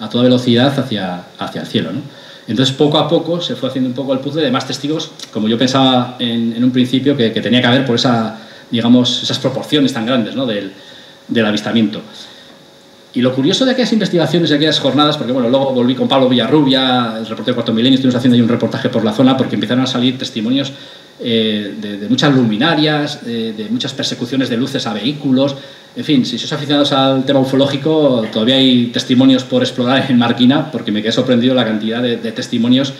a toda velocidad hacia, hacia el cielo. ¿no? Entonces, poco a poco se fue haciendo un poco el puzzle de más testigos, como yo pensaba en, un principio que, que, tenía que haber por esa, digamos, esas proporciones tan grandes ¿no? del, del, avistamiento. Y lo curioso de aquellas investigaciones, de aquellas jornadas, porque bueno, luego volví con Pablo Villarrubia, el reportero de Cuarto Milenio, estuvimos haciendo un reportaje por la zona porque empezaron a salir testimonios eh, de, muchas luminarias, de, de muchas persecuciones de luces a vehículos, en fin, si sois aficionados al tema ufológico, todavía hay testimonios por explorar en Marquina, porque me quedé sorprendido la cantidad de, de testimonios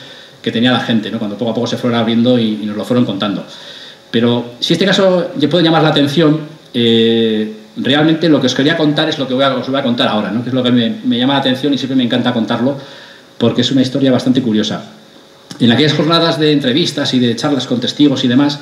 que tenía la gente, ¿no? cuando poco a poco se fueron abriendo y, y, nos lo fueron contando. Pero si este caso ya puede llamar la atención, eh, realmente lo que os quería contar es lo que voy a, os voy a contar ahora, ¿no? que es lo que me, me llama la atención y siempre me encanta contarlo, porque es una historia bastante curiosa. En aquellas jornadas de entrevistas y de charlas con testigos y demás,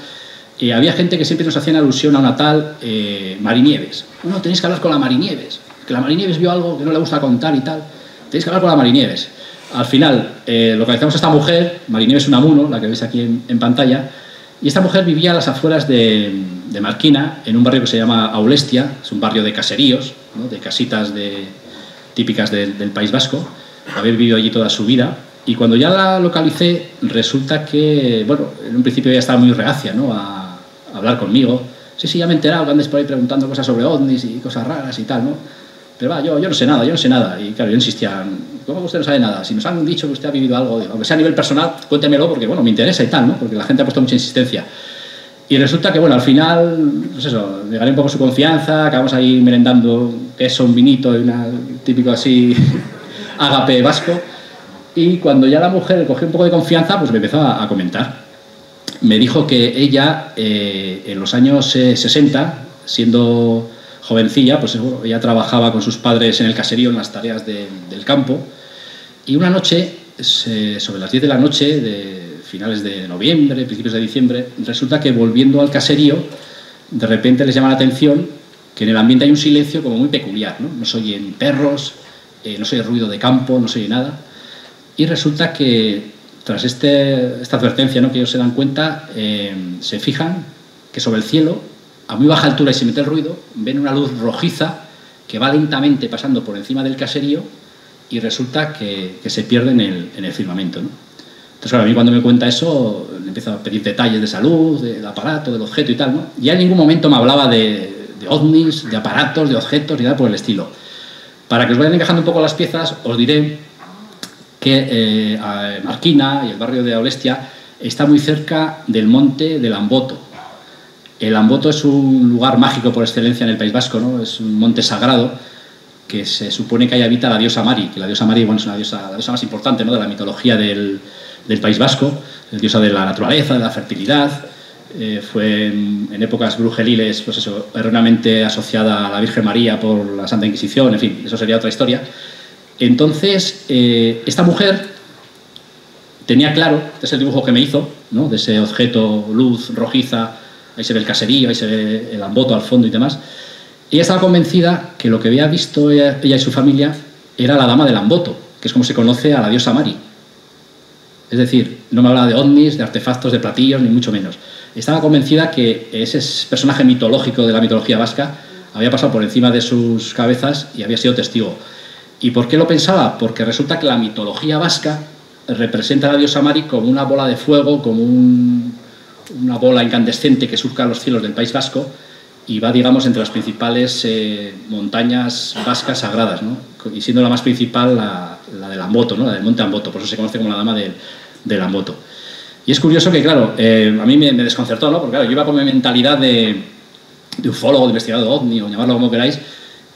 eh, había gente que siempre nos hacían alusión a una tal eh, Marinieves. No, tenéis que hablar con la Marinieves, que la Marinieves vio algo que no le gusta contar y tal. Tenéis que hablar con la Marinieves. Al final, eh, localizamos a esta mujer, Marinieves Unamuno, la que veis aquí en, en, pantalla, y esta mujer vivía a las afueras de, de, Marquina, en un barrio que se llama Aulestia, es un barrio de caseríos, ¿no? de casitas de, típicas de, del País Vasco, haber vivido allí toda su vida. Y cuando ya la localicé, resulta que, bueno, en un principio ella estaba muy reacia ¿no? a, hablar conmigo. Sí, sí, ya me he enterado que andes por ahí preguntando cosas sobre ovnis y cosas raras y tal, ¿no? Pero va, yo, yo no sé nada, yo no sé nada. Y claro, yo insistía, ¿cómo usted no sabe nada? Si nos han dicho que usted ha vivido algo, aunque sea a nivel personal, cuéntemelo porque, bueno, me interesa y tal, ¿no? Porque la gente ha puesto mucha insistencia. Y resulta que, bueno, al final, pues eso, me gané un poco su confianza, acabamos ahí merendando queso, un vinito y una típico así agape vasco. Y cuando ya la mujer cogió un poco de confianza, pues me empezó a comentar me dijo que ella eh, en los años eh, 60, siendo jovencilla, pues bueno, ella trabajaba con sus padres en el caserío en las tareas de, del campo y una noche, sobre las 10 de la noche, de finales de noviembre, principios de diciembre, resulta que volviendo al caserío, de repente les llama la atención que en el ambiente hay un silencio como muy peculiar, no, no se oyen perros, eh, no se oye ruido de campo, no se oye nada, y resulta que tras este, esta advertencia ¿no? que ellos se dan cuenta, eh, se fijan que sobre el cielo, a muy baja altura y sin meter ruido, ven una luz rojiza que va lentamente pasando por encima del caserío y resulta que, que se pierde en el, en el firmamento. ¿no? Entonces, claro, a mí cuando me cuenta eso, le empiezo a pedir detalles de salud, del aparato, del objeto y tal. ¿no? Ya en ningún momento me hablaba de, de ovnis, de aparatos, de objetos, ni nada por el estilo. Para que os vayan encajando un poco las piezas, os diré que eh, Marquina y el barrio de Aulestia está muy cerca del monte del Amboto. El Amboto es un lugar mágico por excelencia en el País Vasco, ¿no? es un monte sagrado que se supone que ahí habita la diosa Mari, que la diosa Mari bueno, es una diosa, la diosa más importante ¿no? de la mitología del, País Vasco, la diosa de la naturaleza, de la fertilidad, eh, fue en, épocas brujeriles, pues eso, erróneamente asociada a la Virgen María por la Santa Inquisición, en fin, eso sería otra historia. Entonces, eh, esta mujer tenía claro, este es el dibujo que me hizo, ¿no? de ese objeto, luz rojiza, ahí se ve el caserío, ahí se ve el amboto al fondo y demás. Ella estaba convencida que lo que había visto ella, y su familia era la dama del amboto, que es como se conoce a la diosa Mari. Es decir, no me hablaba de ovnis, de artefactos, de platillos, ni mucho menos estaba convencida que ese personaje mitológico de la mitología vasca había pasado por encima de sus cabezas y había sido testigo. ¿Y por qué lo pensaba? Porque resulta que la mitología vasca representa a la diosa Mari como una bola de fuego, como una bola incandescente que surca los cielos del País Vasco y va, digamos, entre las principales eh, montañas vascas sagradas, ¿no? y siendo la más principal la, la del Amboto, ¿no? la del monte Amboto, por eso se conoce como la dama del, del Amboto. Y es curioso que, claro, eh, a mí me, desconcertó, ¿no? Porque, claro, yo iba con mi mentalidad de, de ufólogo, de investigador ovni, o llamarlo como queráis,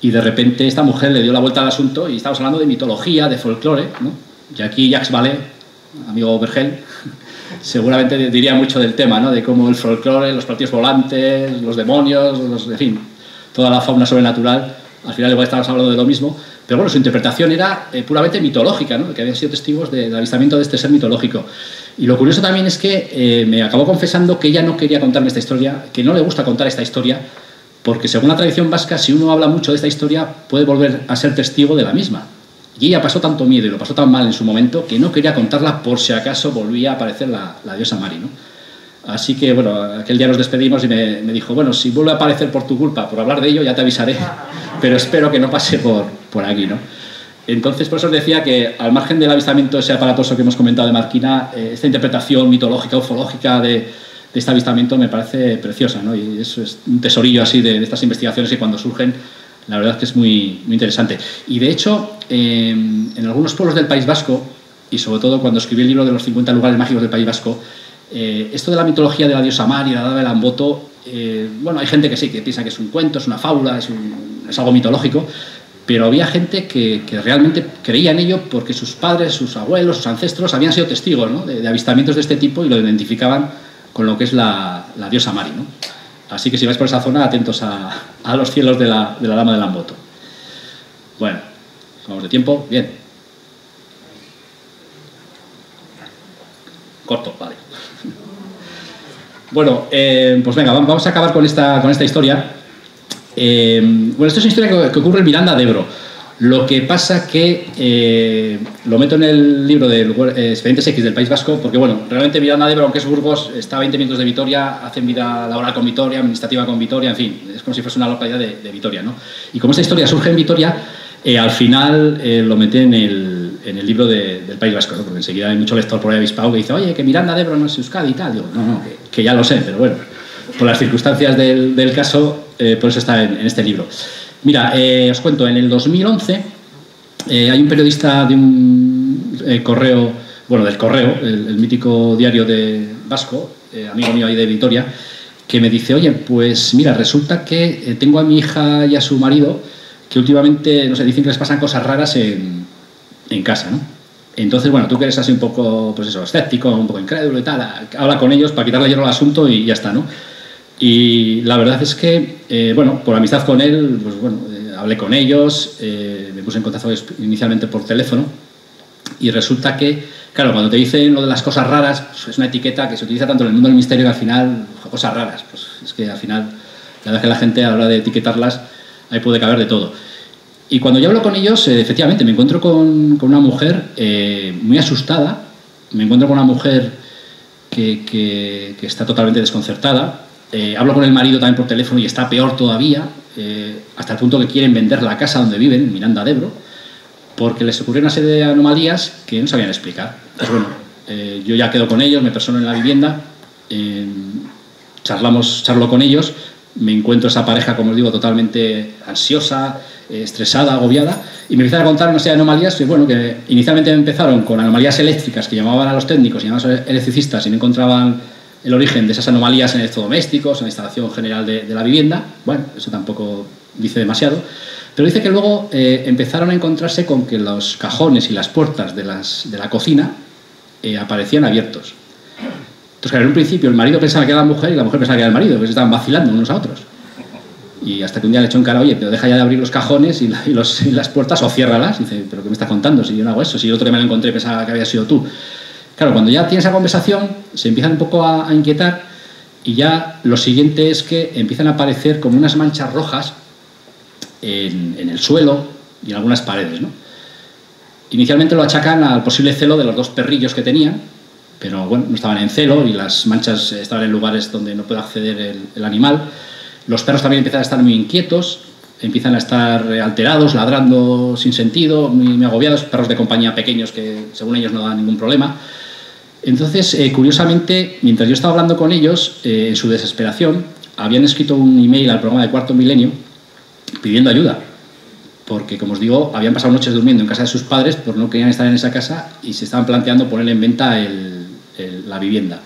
y de repente esta mujer le dio la vuelta al asunto y estábamos hablando de mitología, de folclore, ¿no? Y aquí Jacques Vallée, amigo Bergel, seguramente diría mucho del tema, ¿no? De cómo el folclore, los platillos volantes, los demonios, los, en fin, toda la fauna sobrenatural, al final igual estábamos hablando de lo mismo, pero bueno, su interpretación era eh, puramente mitológica, ¿no? que habían sido testigos del avistamiento de este ser mitológico. Y lo curioso también es que eh, me acabó confesando que ella no quería contarme esta historia, que no le gusta contar esta historia, porque según la tradición vasca, si uno habla mucho de esta historia, puede volver a ser testigo de la misma. Y ella pasó tanto miedo y lo pasó tan mal en su momento que no quería contarla por si acaso volvía a aparecer la, diosa Mari. ¿no? Así que, bueno, aquel día nos despedimos y me, me, dijo, bueno, si vuelve a aparecer por tu culpa, por hablar de ello, ya te avisaré, pero espero que no pase por, por aquí, ¿no? Entonces, por eso os decía que, al margen del avistamiento ese aparatoso que hemos comentado de Marquina, eh, esta interpretación mitológica, ufológica de, de, este avistamiento me parece preciosa, ¿no? Y eso es un tesorillo así de, de, estas investigaciones que cuando surgen, la verdad es que es muy, muy interesante. Y de hecho, eh, en algunos pueblos del País Vasco, y sobre todo cuando escribí el libro de los 50 lugares mágicos del País Vasco, eh, esto de la mitología de la diosa Mari, la dama del Amboto, eh, bueno, hay gente que sí, que piensa que es un cuento, es una fábula, es, un, es algo mitológico, pero había gente que, que, realmente creía en ello porque sus padres, sus abuelos, sus ancestros habían sido testigos ¿no? de, de, avistamientos de este tipo y lo identificaban con lo que es la, la, diosa Mari. ¿no? Así que si vais por esa zona, atentos a, a los cielos de la, de la Dama del Amboto. Bueno, vamos de tiempo, bien. Corto, vale. Bueno, eh, pues venga, vamos a acabar con esta, con esta historia. Eh, bueno, esto es una historia que, ocurre en Miranda de Ebro. Lo que pasa que eh, lo meto en el libro de eh, Expedientes X del País Vasco, porque bueno, realmente Miranda de aunque es Burgos, está a 20 minutos de Vitoria, hacen vida laboral con Vitoria, administrativa con Vitoria, en fin, es como si fuese una localidad de, de Vitoria, ¿no? Y como esta historia surge en Vitoria, eh, al final lo mete en el, en el libro de, del País Vasco, ¿no? porque enseguida hay mucho lector por ahí avispado que dice, oye, que Miranda de Ebro no es Euskadi y tal. Digo, no, no, que, que ya lo sé, pero bueno, por las circunstancias del, del caso, eh, por eso está en, en, este libro. Mira, eh, os cuento, en el 2011 eh, hay un periodista de un eh, correo, bueno, del correo, el, mítico diario de Vasco, amigo mío ahí de Vitoria, que me dice, oye, pues mira, resulta que tengo a mi hija y a su marido que últimamente, no sé, dicen que les pasan cosas raras en, en casa, ¿no? Entonces, bueno, tú que eres así un poco, pues eso, escéptico, un poco incrédulo y tal, habla con ellos para quitarle hierro al asunto y ya está, ¿no? Y la verdad es que, eh, bueno, por amistad con él, pues bueno, eh, hablé con ellos, eh, me puse en contacto inicialmente por teléfono. Y resulta que, claro, cuando te dicen lo de las cosas raras, pues es una etiqueta que se utiliza tanto en el mundo del misterio que al final, cosas raras, pues es que al final, la verdad es que la gente a la hora de etiquetarlas, ahí puede caber de todo. Y cuando yo hablo con ellos, eh, efectivamente, me encuentro con, con una mujer eh, muy asustada, me encuentro con una mujer que, que, que está totalmente desconcertada, eh, hablo con el marido también por teléfono y está peor todavía, eh, hasta el punto que quieren vender la casa donde viven, en Miranda de Ebro, porque les ocurrió una serie de anomalías que no sabían explicar. Pues bueno, eh, yo ya quedo con ellos, me persono en la vivienda, charlamos, charlo con ellos, me encuentro esa pareja, como os digo, totalmente ansiosa, estresada, agobiada, y me empiezan a contar una serie de anomalías que, bueno, que inicialmente empezaron con anomalías eléctricas que llamaban a los técnicos, llamaban a los electricistas y no encontraban el origen de esas anomalías en electrodomésticos, en la instalación general de, de, la vivienda. Bueno, eso tampoco dice demasiado. Pero dice que luego eh, empezaron a encontrarse con que los cajones y las puertas de, las, de la cocina eh, aparecían abiertos. Entonces, claro, en un principio el marido pensaba que era la mujer y la mujer pensaba que era el marido, que se estaban vacilando unos a otros. Y hasta que un día le echó en cara, oye, pero deja ya de abrir los cajones y, y las puertas o ciérralas. Dice, ¿pero qué me estás contando? Si yo no hago eso, si el otro día me lo encontré pensaba que había sido tú. Claro, cuando ya tiene esa conversación, se empiezan un poco a, inquietar y ya lo siguiente es que empiezan a aparecer como unas manchas rojas en, en el suelo y en algunas paredes. ¿no? Inicialmente lo achacan al posible celo de los dos perrillos que tenían, pero bueno, no estaban en celo y las manchas estaban en lugares donde no puede acceder el, animal. Los perros también empiezan a estar muy inquietos, empiezan a estar alterados, ladrando sin sentido, muy agobiados, perros de compañía pequeños que según ellos no dan ningún problema. Entonces, eh, curiosamente, mientras yo estaba hablando con ellos, eh, en su desesperación, habían escrito un email al programa de Cuarto Milenio pidiendo ayuda. Porque, como os digo, habían pasado noches durmiendo en casa de sus padres, por no querían estar en esa casa y se estaban planteando poner en venta la vivienda.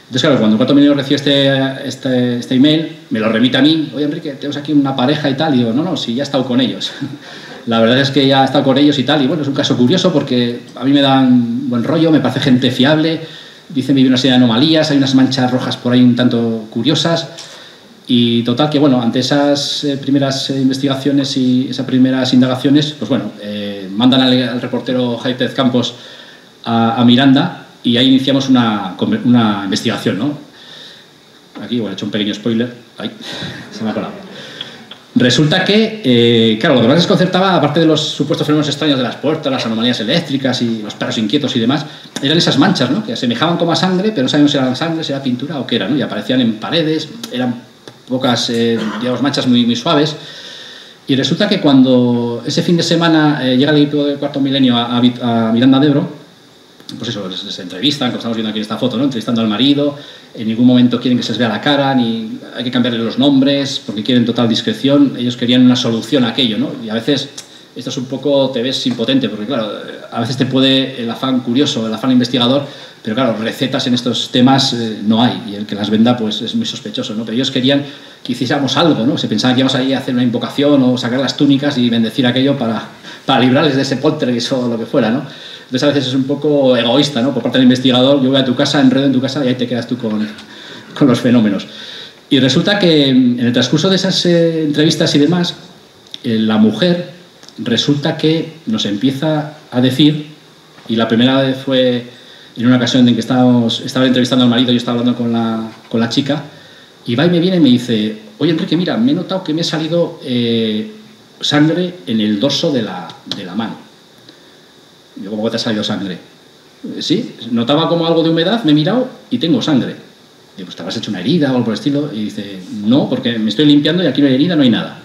Entonces, claro, cuando Cuarto Milenio recibe este, este, este, email, me lo remite a mí. Oye, Enrique, tenemos aquí una pareja y tal. Y digo, no, no, sí, ya he estado con ellos. La verdad es que ya he estado con ellos y tal, y bueno, es un caso curioso porque a mí me dan buen rollo, me parece gente fiable, dicen que hay una serie de anomalías, hay unas manchas rojas por ahí un tanto curiosas, y total que bueno, ante esas eh, primeras eh, investigaciones y esas primeras indagaciones, pues bueno, eh, mandan al, reportero Jaime Campos a, Miranda y ahí iniciamos una, una investigación, ¿no? Aquí, bueno, he hecho un pequeño spoiler, ahí, se me ha colado. Resulta que, eh, claro, lo que más desconcertaba, aparte de los supuestos fenómenos extraños de las puertas, las anomalías eléctricas y los perros inquietos y demás, eran esas manchas, ¿no? Que asemejaban como a sangre, pero no sabíamos si era sangre, si era pintura o qué era, ¿no? Y aparecían en paredes, eran pocas, eh, digamos, manchas muy, muy suaves. Y resulta que cuando ese fin de semana eh, llega el equipo del Cuarto Milenio a, a, Miranda de Ebro, pues eso, les, entrevistan, como estamos viendo aquí en esta foto, ¿no? entrevistando al marido, en ningún momento quieren que se les vea la cara, ni hay que cambiarle los nombres, porque quieren total discreción, ellos querían una solución a aquello, ¿no? Y a veces esto es un poco, te ves impotente, porque claro, a veces te puede el afán curioso, el afán investigador, pero claro, recetas en estos temas eh, no hay, y el que las venda pues es muy sospechoso, ¿no? Pero ellos querían que hiciésemos algo, ¿no? Se pensaban que íbamos ahí a hacer una invocación o sacar las túnicas y bendecir aquello para, para librarles de ese poltergeist o lo que fuera, ¿no? Entonces a veces es un poco egoísta, ¿no? Por parte del investigador, yo voy a tu casa, enredo en tu casa y ahí te quedas tú con, los fenómenos. Y resulta que en el transcurso de esas eh, entrevistas y demás, eh, la mujer resulta que nos empieza a decir, y la primera vez fue en una ocasión en que estábamos, estaba entrevistando al marido y yo estaba hablando con la, con la chica, y va y me viene y me dice, oye Enrique, mira, me he notado que me ha salido eh, sangre en el dorso de la, de la mano. Yo, ¿cómo te ha salido sangre? Sí, notaba como algo de humedad, me he mirado y tengo sangre. Digo, pues te habrás hecho una herida o algo por el estilo. Y dice, no, porque me estoy limpiando y aquí no hay herida, no hay nada.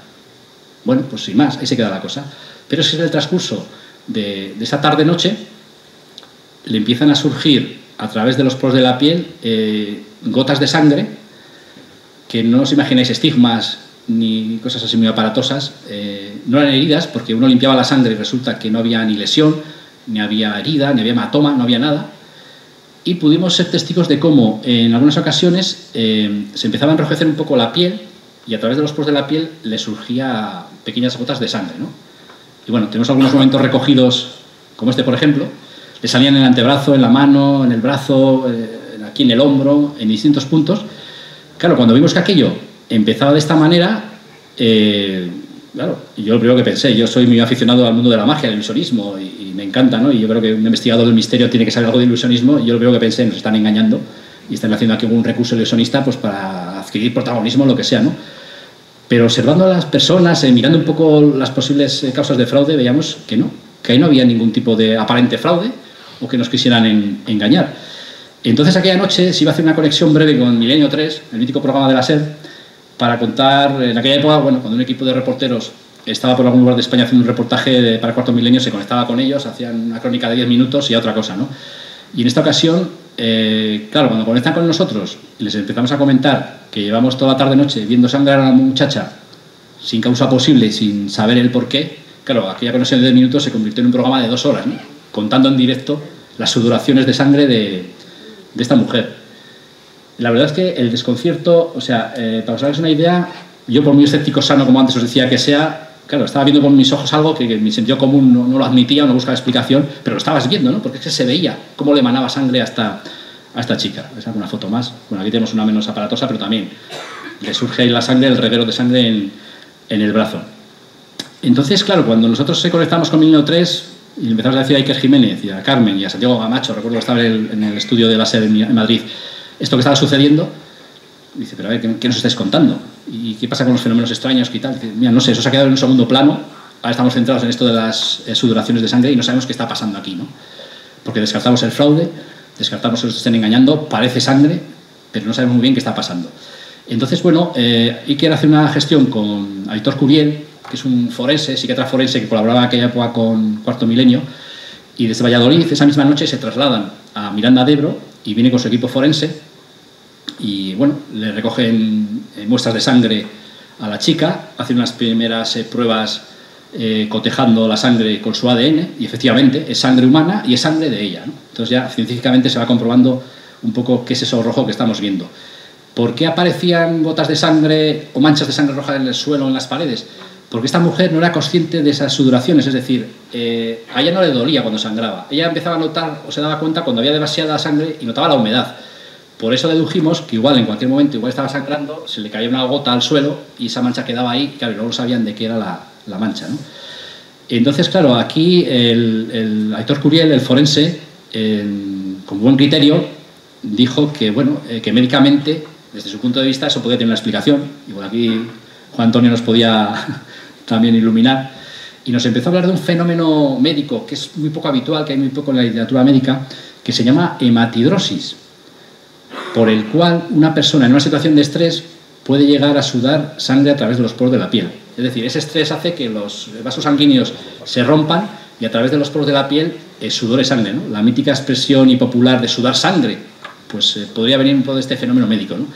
Bueno, pues sin más, ahí se queda la cosa. Pero es que en el transcurso de, de esa tarde-noche le empiezan a surgir a través de los poros de la piel eh, gotas de sangre que no os imagináis estigmas ni cosas así muy aparatosas. Eh, no eran heridas porque uno limpiaba la sangre y resulta que no había ni lesión, ni había herida, ni había hematoma, no había nada. Y pudimos ser testigos de cómo en algunas ocasiones eh, se empezaba a enrojecer un poco la piel y a través de los poros de la piel le surgía pequeñas gotas de sangre. ¿no? Y bueno, tenemos algunos momentos recogidos, como este por ejemplo, le salían en el antebrazo, en la mano, en el brazo, eh, aquí en el hombro, en distintos puntos. Claro, cuando vimos que aquello empezaba de esta manera, eh, claro, yo lo primero que pensé, yo soy muy aficionado al mundo de la magia, del ilusionismo, y, y, me encanta, ¿no? Y yo creo que un investigador del misterio tiene que saber algo de ilusionismo, y yo lo primero que pensé, nos están engañando, y están haciendo aquí un recurso ilusionista pues para adquirir protagonismo, lo que sea, ¿no? Pero observando a las personas, eh, mirando un poco las posibles eh, causas de fraude, veíamos que no, que ahí no había ningún tipo de aparente fraude o que nos quisieran en, engañar. Entonces aquella noche se iba a hacer una conexión breve con Milenio 3, el mítico programa de la SER, para contar, en aquella época, bueno, cuando un equipo de reporteros estaba por algún lugar de España haciendo un reportaje de, para Cuarto Milenio, se conectaba con ellos, hacían una crónica de 10 minutos y otra cosa, ¿no? Y en esta ocasión, eh, claro, cuando conectan con nosotros y les empezamos a comentar que llevamos toda la tarde-noche viendo sangrar a una muchacha sin causa posible, sin saber el por qué, claro, aquella conexión de 10 minutos se convirtió en un programa de dos horas, contando en directo las sudoraciones de sangre de esta mujer. La verdad es que el desconcierto, o sea, eh, para os hagáis una idea, yo por muy escéptico sano como antes os decía que sea, claro, estaba viendo con mis ojos algo que, mi sentido común no, lo admitía, no buscaba explicación, pero lo estabas viendo, ¿no? Porque es que se veía cómo le emanaba sangre hasta a esta chica. Es una foto más. Bueno, aquí tenemos una menos aparatosa, pero también le surge la sangre, el reguero de sangre en, en el brazo. Entonces, claro, cuando nosotros se conectamos con Milenio 3 y empezamos a decir a Iker Jiménez y a Carmen y a Santiago Gamacho, recuerdo estar en el, estudio de base en Madrid, esto que estaba sucediendo, dice, pero a ver, ¿qué, nos estáis contando? ¿Y qué pasa con los fenómenos extraños y tal? Dice, mira, no sé, eso se ha quedado en un segundo plano, ahora estamos centrados en esto de las eh, sudoraciones de sangre y no sabemos qué está pasando aquí, ¿no? Porque descartamos el fraude, descartamos que nos estén engañando, parece sangre, pero no sabemos muy bien qué está pasando. Entonces, bueno, eh, Iker hace una gestión con Aitor Curiel, que es un forense, psiquiatra forense que colaboraba en aquella época con Cuarto Milenio, y desde Valladolid esa misma noche se trasladan a Miranda de Ebro y viene con su equipo forense y bueno, le recogen eh, muestras de sangre a la chica, hacen unas primeras eh, pruebas eh, cotejando la sangre con su ADN y efectivamente es sangre humana y es sangre de ella. Entonces ya científicamente se va comprobando un poco qué es eso rojo que estamos viendo. ¿Por qué aparecían gotas de sangre o manchas de sangre roja en el suelo, en las paredes? Porque esta mujer no era consciente de esas sudoraciones, es decir, eh, a ella no le dolía cuando sangraba. Ella empezaba a notar o se daba cuenta cuando había demasiada sangre y notaba la humedad. Por eso dedujimos que igual en cualquier momento, igual estaba sangrando, se le caía una gota al suelo y esa mancha quedaba ahí, claro, y luego sabían de qué era la, mancha. ¿no? Entonces, claro, aquí el, el Curiel, el forense, con buen criterio, dijo que, bueno, eh, que médicamente, desde su punto de vista, eso podía tener una explicación. Y bueno, aquí Juan Antonio nos podía también iluminar. Y nos empezó a hablar de un fenómeno médico que es muy poco habitual, que hay muy poco en la literatura médica, que se llama hematidrosis, por el cual una persona en una situación de estrés puede llegar a sudar sangre a través de los poros de la piel. Es decir, ese estrés hace que los vasos sanguíneos se rompan y a través de los poros de la piel es sudor sangre. ¿no? La mítica expresión y popular de sudar sangre, pues eh, podría venir un poco de este fenómeno médico. ¿no?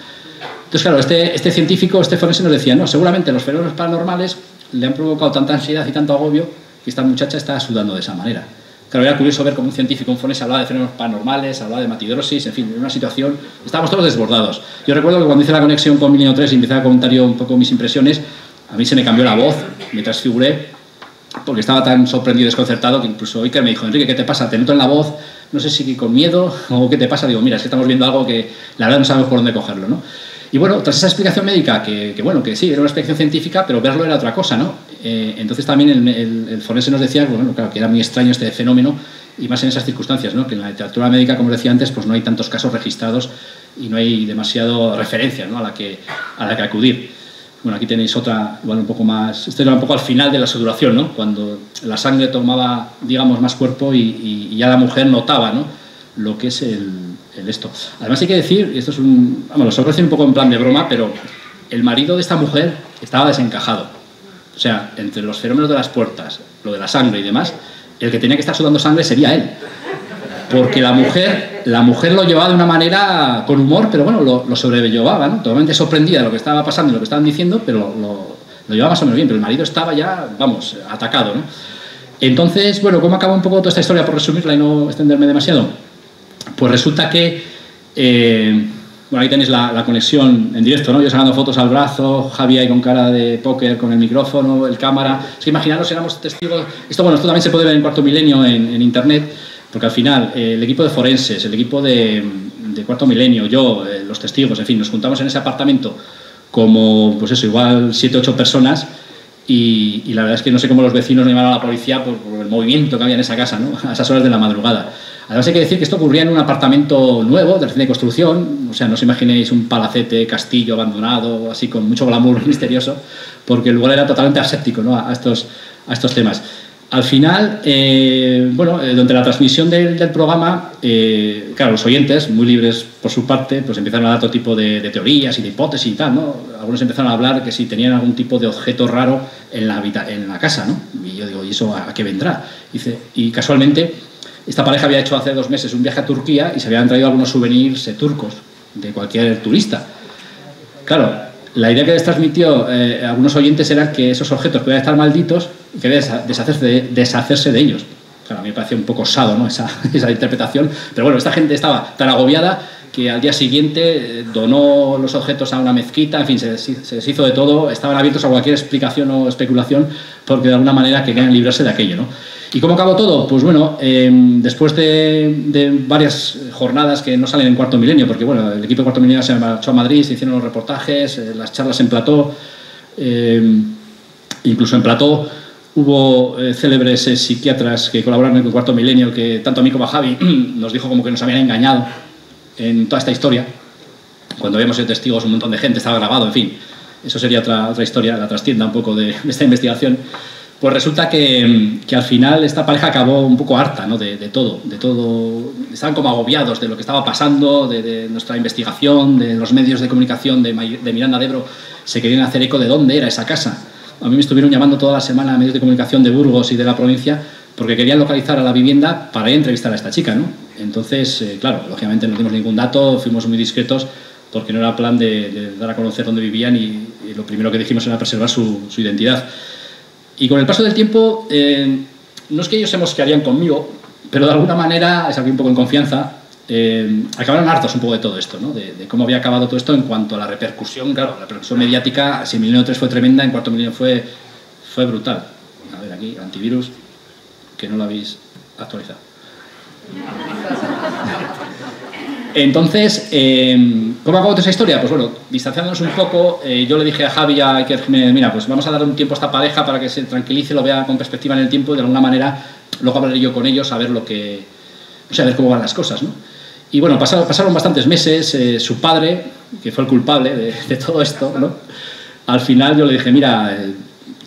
Entonces, claro, este, este científico, este forense nos decía, no, seguramente los fenómenos paranormales le han provocado tanta ansiedad y tanto agobio que esta muchacha está sudando de esa manera. Claro, era curioso ver cómo un científico, un forense, hablaba de fenómenos paranormales, hablaba de matidrosis, en fin, en una situación, estábamos todos desbordados. Yo recuerdo que cuando hice la conexión con Milenio 3 y empecé a comentar yo un poco mis impresiones, a mí se me cambió la voz mientras figuré, porque estaba tan sorprendido y desconcertado que incluso Iker me dijo, Enrique, ¿qué te pasa? Te noto en la voz, no sé si con miedo o qué te pasa. Digo, mira, es que estamos viendo algo que la verdad no sabemos por dónde cogerlo, ¿no? Y bueno, tras esa explicación médica, que, bueno, que sí, era una explicación científica, pero verlo era otra cosa, ¿no? Eh, entonces también el, el, forense nos decía bueno, claro, que era muy extraño este fenómeno y más en esas circunstancias, ¿no? que en la literatura médica, como decía antes, pues no hay tantos casos registrados y no hay demasiado referencia ¿no? a, la que, a la que acudir. Bueno, aquí tenéis otra, igual un poco más, esto era un poco al final de la sudoración, ¿no? cuando la sangre tomaba, digamos, más cuerpo y, y ya la mujer notaba ¿no? lo que es el, esto. Además hay que decir, y esto es un, vamos, lo ofrece un poco en plan de broma, pero el marido de esta mujer estaba desencajado. O sea, entre los fenómenos de las puertas, lo de la sangre y demás, el que tenía que estar sudando sangre sería él. Porque la mujer, la mujer lo llevaba de una manera con humor, pero bueno, lo, lo sobrellevaba, ¿no? Totalmente sorprendida de lo que estaba pasando y lo que estaban diciendo, pero lo, llevaba más o menos bien. Pero el marido estaba ya, vamos, atacado, ¿no? Entonces, bueno, ¿cómo acaba un poco toda esta historia por resumirla y no extenderme demasiado? Pues resulta que, eh, bueno, ahí tenéis la, conexión en directo, ¿no? Yo sacando fotos al brazo, Javi ahí con cara de póker, con el micrófono, el cámara. Es que imaginaros, éramos testigos. Esto, bueno, esto también se puede ver en Cuarto Milenio en, internet, porque al final eh, el equipo de forenses, el equipo de, Cuarto Milenio, yo, eh, los testigos, en fin, nos juntamos en ese apartamento como, pues eso, igual siete, ocho personas. Y, la verdad es que no sé cómo los vecinos no llamaron a la policía por, por, el movimiento que había en esa casa, ¿no? A esas horas de la madrugada. Además hay que decir que esto ocurría en un apartamento nuevo, de recién de construcción, o sea, no os imaginéis un palacete, castillo abandonado, así con mucho glamour misterioso, porque el lugar era totalmente aséptico ¿no? a, estos, a estos temas. Al final, eh, bueno, eh, durante la transmisión del, programa, eh, claro, los oyentes, muy libres por su parte, pues empezaron a dar todo tipo de, teorías y de hipótesis y tal, ¿no? Algunos empezaron a hablar que si tenían algún tipo de objeto raro en la, en la casa, ¿no? Y yo digo, ¿y eso a, qué vendrá? Dice, y casualmente esta pareja había hecho hace dos meses un viaje a Turquía y se habían traído algunos souvenirs turcos de cualquier turista. Claro, la idea que les transmitió eh, algunos oyentes era que esos objetos podían estar malditos y que deshacerse de, deshacerse de ellos. Claro, a mí me parecía un poco osado ¿no? esa, esa interpretación, pero bueno, esta gente estaba tan agobiada que al día siguiente eh, donó los objetos a una mezquita, en fin, se, se deshizo de todo, estaban abiertos a cualquier explicación o especulación porque de alguna manera querían librarse de aquello. ¿no? ¿Y cómo acabó todo? Pues bueno, em, después de, varias jornadas que no salen en Cuarto Milenio, porque bueno, el equipo de Cuarto Milenio se marchó a Madrid, se hicieron los reportajes, eh, las charlas en plató, em, incluso en plató hubo eh, célebres eh, psiquiatras que colaboraron con Cuarto Milenio, que tanto a mí como a Javi nos dijo como que nos habían engañado en toda esta historia. Cuando habíamos sido testigos, un montón de gente estaba grabado, en fin. Eso sería otra, otra historia, la trastienda un poco de esta investigación. Pues resulta que, que, al final esta pareja acabó un poco harta ¿no? de, todo, de todo. Estaban como agobiados de lo que estaba pasando, de, de nuestra investigación, de los medios de comunicación de, Miranda de Ebro. Se querían hacer eco de dónde era esa casa. A mí me estuvieron llamando toda la semana a medios de comunicación de Burgos y de la provincia porque querían localizar a la vivienda para ir a entrevistar a esta chica. ¿no? Entonces, eh, claro, lógicamente no dimos ningún dato, fuimos muy discretos porque no era plan de, dar a conocer dónde vivían y, lo primero que dijimos era preservar su identidad. Y con el paso del tiempo, eh, no es que ellos se mosquearían conmigo, pero de alguna manera, es algo un poco en confianza, eh, acabaron hartos un poco de todo esto, ¿no? de, de, cómo había acabado todo esto en cuanto a la repercusión. Claro, la repercusión mediática, si en Milenio 3 fue tremenda, en Cuarto Milenio fue, fue brutal. A ver, aquí, antivirus, que no lo habéis actualizado. Entonces, eh, ¿cómo acabó toda esa historia? Pues bueno, distanciándonos un poco, eh, yo le dije a Javi y a Iker mira, pues vamos a dar un tiempo a esta pareja para que se tranquilice, lo vea con perspectiva en el tiempo y de alguna manera luego hablaré yo con ellos a ver lo que, o ver cómo van las cosas, ¿no? Y bueno, pasaron, bastantes meses, eh, su padre, que fue el culpable de, todo esto, ¿no? Al final yo le dije, mira,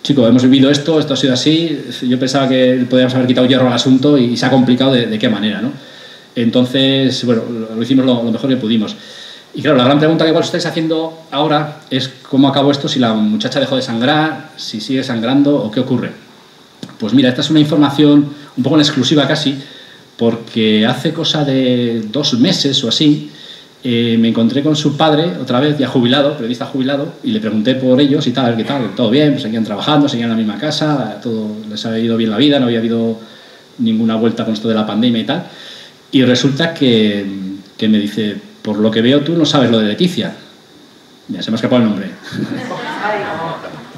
chico, hemos vivido esto, esto ha sido así, yo pensaba que podíamos haber quitado hierro al asunto y se ha complicado de qué manera, ¿no? Entonces, bueno, lo hicimos lo, mejor que pudimos. Y claro, la gran pregunta que igual estáis haciendo ahora es cómo acabó esto, si la muchacha dejó de sangrar, si sigue sangrando o qué ocurre. Pues mira, esta es una información un poco en exclusiva casi, porque hace cosa de dos meses o así, eh, me encontré con su padre, otra vez ya jubilado, periodista jubilado, y le pregunté por ellos y tal, a qué tal, todo bien, pues seguían trabajando, seguían en la misma casa, todo les había ido bien la vida, no había habido ninguna vuelta con esto de la pandemia y tal. Y resulta que, me dice, por lo que veo tú no sabes lo de Leticia. Ya se me ha escapado el nombre.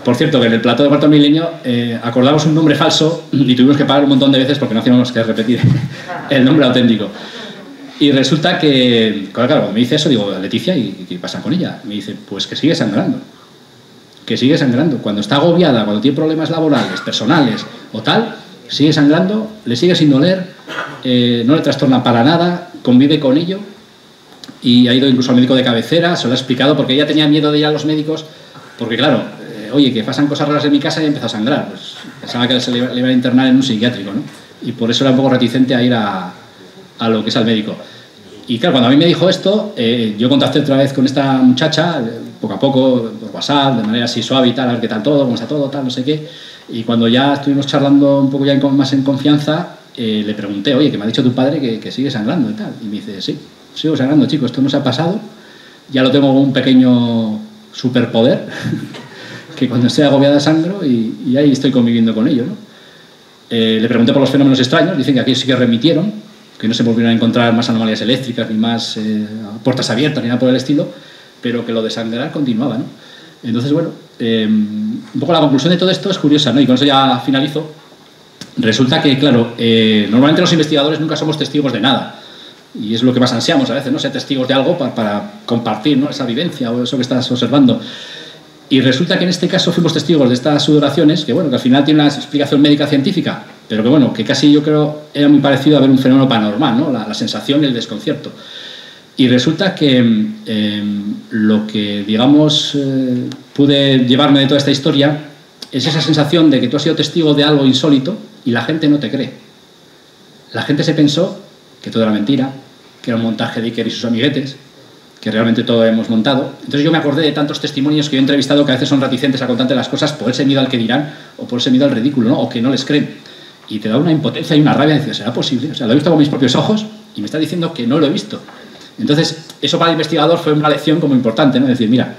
Por cierto, que en el plato de cuarto milenio eh, acordamos un nombre falso y tuvimos que pagar un montón de veces porque no hacíamos que repetir el nombre auténtico. Y resulta que, claro, claro, me dice eso, digo, Leticia, ¿y qué pasa con ella? Me dice, pues que sigue sangrando. Que sigue sangrando. Cuando está agobiada, cuando tiene problemas laborales, personales o tal, sigue sangrando, le sigue sin doler, eh, no le trastorna para nada, convive con ello y ha ido incluso al médico de cabecera, se lo ha explicado porque ella tenía miedo de ir a los médicos, porque claro, eh, oye, que pasan cosas raras en mi casa y empezó a sangrar. Pues pensaba que se le, iba a internar en un psiquiátrico, ¿no? Y por eso era un poco reticente a ir a, a lo que es al médico. Y claro, cuando a mí me dijo esto, eh, yo contacté otra vez con esta muchacha, poco a poco, por WhatsApp, de manera así suave y tal, a ver qué tal todo, cómo está todo, tal, no sé qué. Y cuando ya estuvimos charlando un poco ya más en confianza, eh, le pregunté, oye, que me ha dicho tu padre que, que, sigue sangrando y tal. Y me dice, sí, sigo sangrando, chico, esto no se ha pasado. Ya lo tengo como un pequeño superpoder, que cuando estoy agobiada sangro y, y, ahí estoy conviviendo con ello. ¿no? Eh, le pregunté por los fenómenos extraños, dicen que aquí sí que remitieron, que no se volvieron a encontrar más anomalías eléctricas, ni más eh, puertas abiertas, ni nada por el estilo, pero que lo de sangrar continuaba. ¿no? Entonces, bueno, eh, un poco la conclusión de todo esto es curiosa, ¿no? y con eso ya finalizo. Resulta que, claro, eh, normalmente los investigadores nunca somos testigos de nada. Y es lo que más ansiamos a veces, ¿no? Ser testigos de algo para, compartir ¿no? esa vivencia o eso que estás observando. Y resulta que en este caso fuimos testigos de estas sudoraciones, que bueno, que al final tiene una explicación médica científica, pero que bueno, que casi yo creo era muy parecido a ver un fenómeno paranormal, ¿no? La sensación y el desconcierto. Y resulta que eh, lo que, digamos, eh, pude llevarme de toda esta historia es esa sensación de que tú has sido testigo de algo insólito y la gente no te cree. La gente se pensó que todo era mentira, que era un montaje de Iker y sus amiguetes, que realmente todo hemos montado. Entonces yo me acordé de tantos testimonios que yo he entrevistado que a veces son reticentes a contarte las cosas por ese miedo al que dirán o por ese miedo al ridículo, ¿no? o que no les creen. Y te da una impotencia y una rabia de decir, ¿será posible? O sea, lo he visto con mis propios ojos y me está diciendo que no lo he visto. Entonces, eso para el investigador fue una lección como importante, ¿no? decir, mira,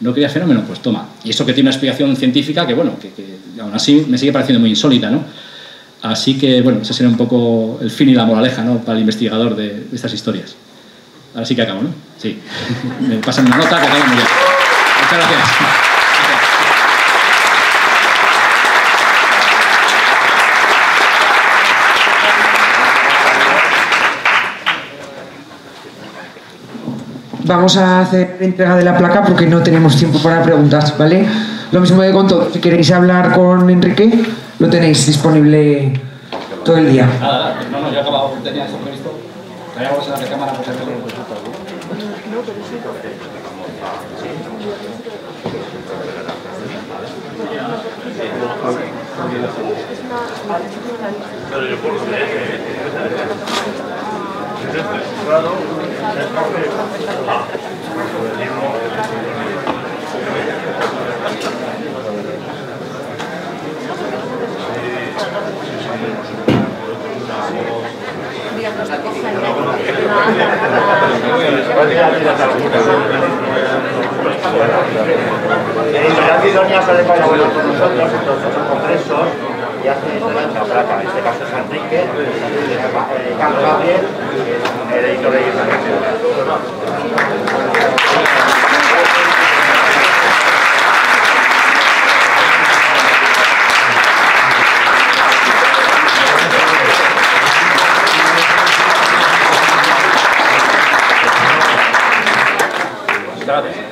no quería fenómeno, pues toma. Y eso que tiene una explicación científica que, bueno, que, que aún así me sigue pareciendo muy insólita, ¿no? Así que, bueno, ese sería un poco el fin y la moraleja, ¿no? Para el investigador de, de estas historias. Ahora sí que acabo, ¿no? Sí. Me pasan una nota que acabo muy bien. Muchas gracias. Vamos a hacer entrega de la placa porque no tenemos tiempo para preguntas, ¿vale? Lo mismo de con todo. Si queréis hablar con Enrique, lo tenéis disponible todo el día. Nada, nada. No, no, yo he acabado. Tenía esto previsto. Traíamos a la recámara por si Sidonia sale para colaborar con nosotros en congresos y hace la placa. En este caso es Enrique, Carlos Gabriel, el editor de Gracias.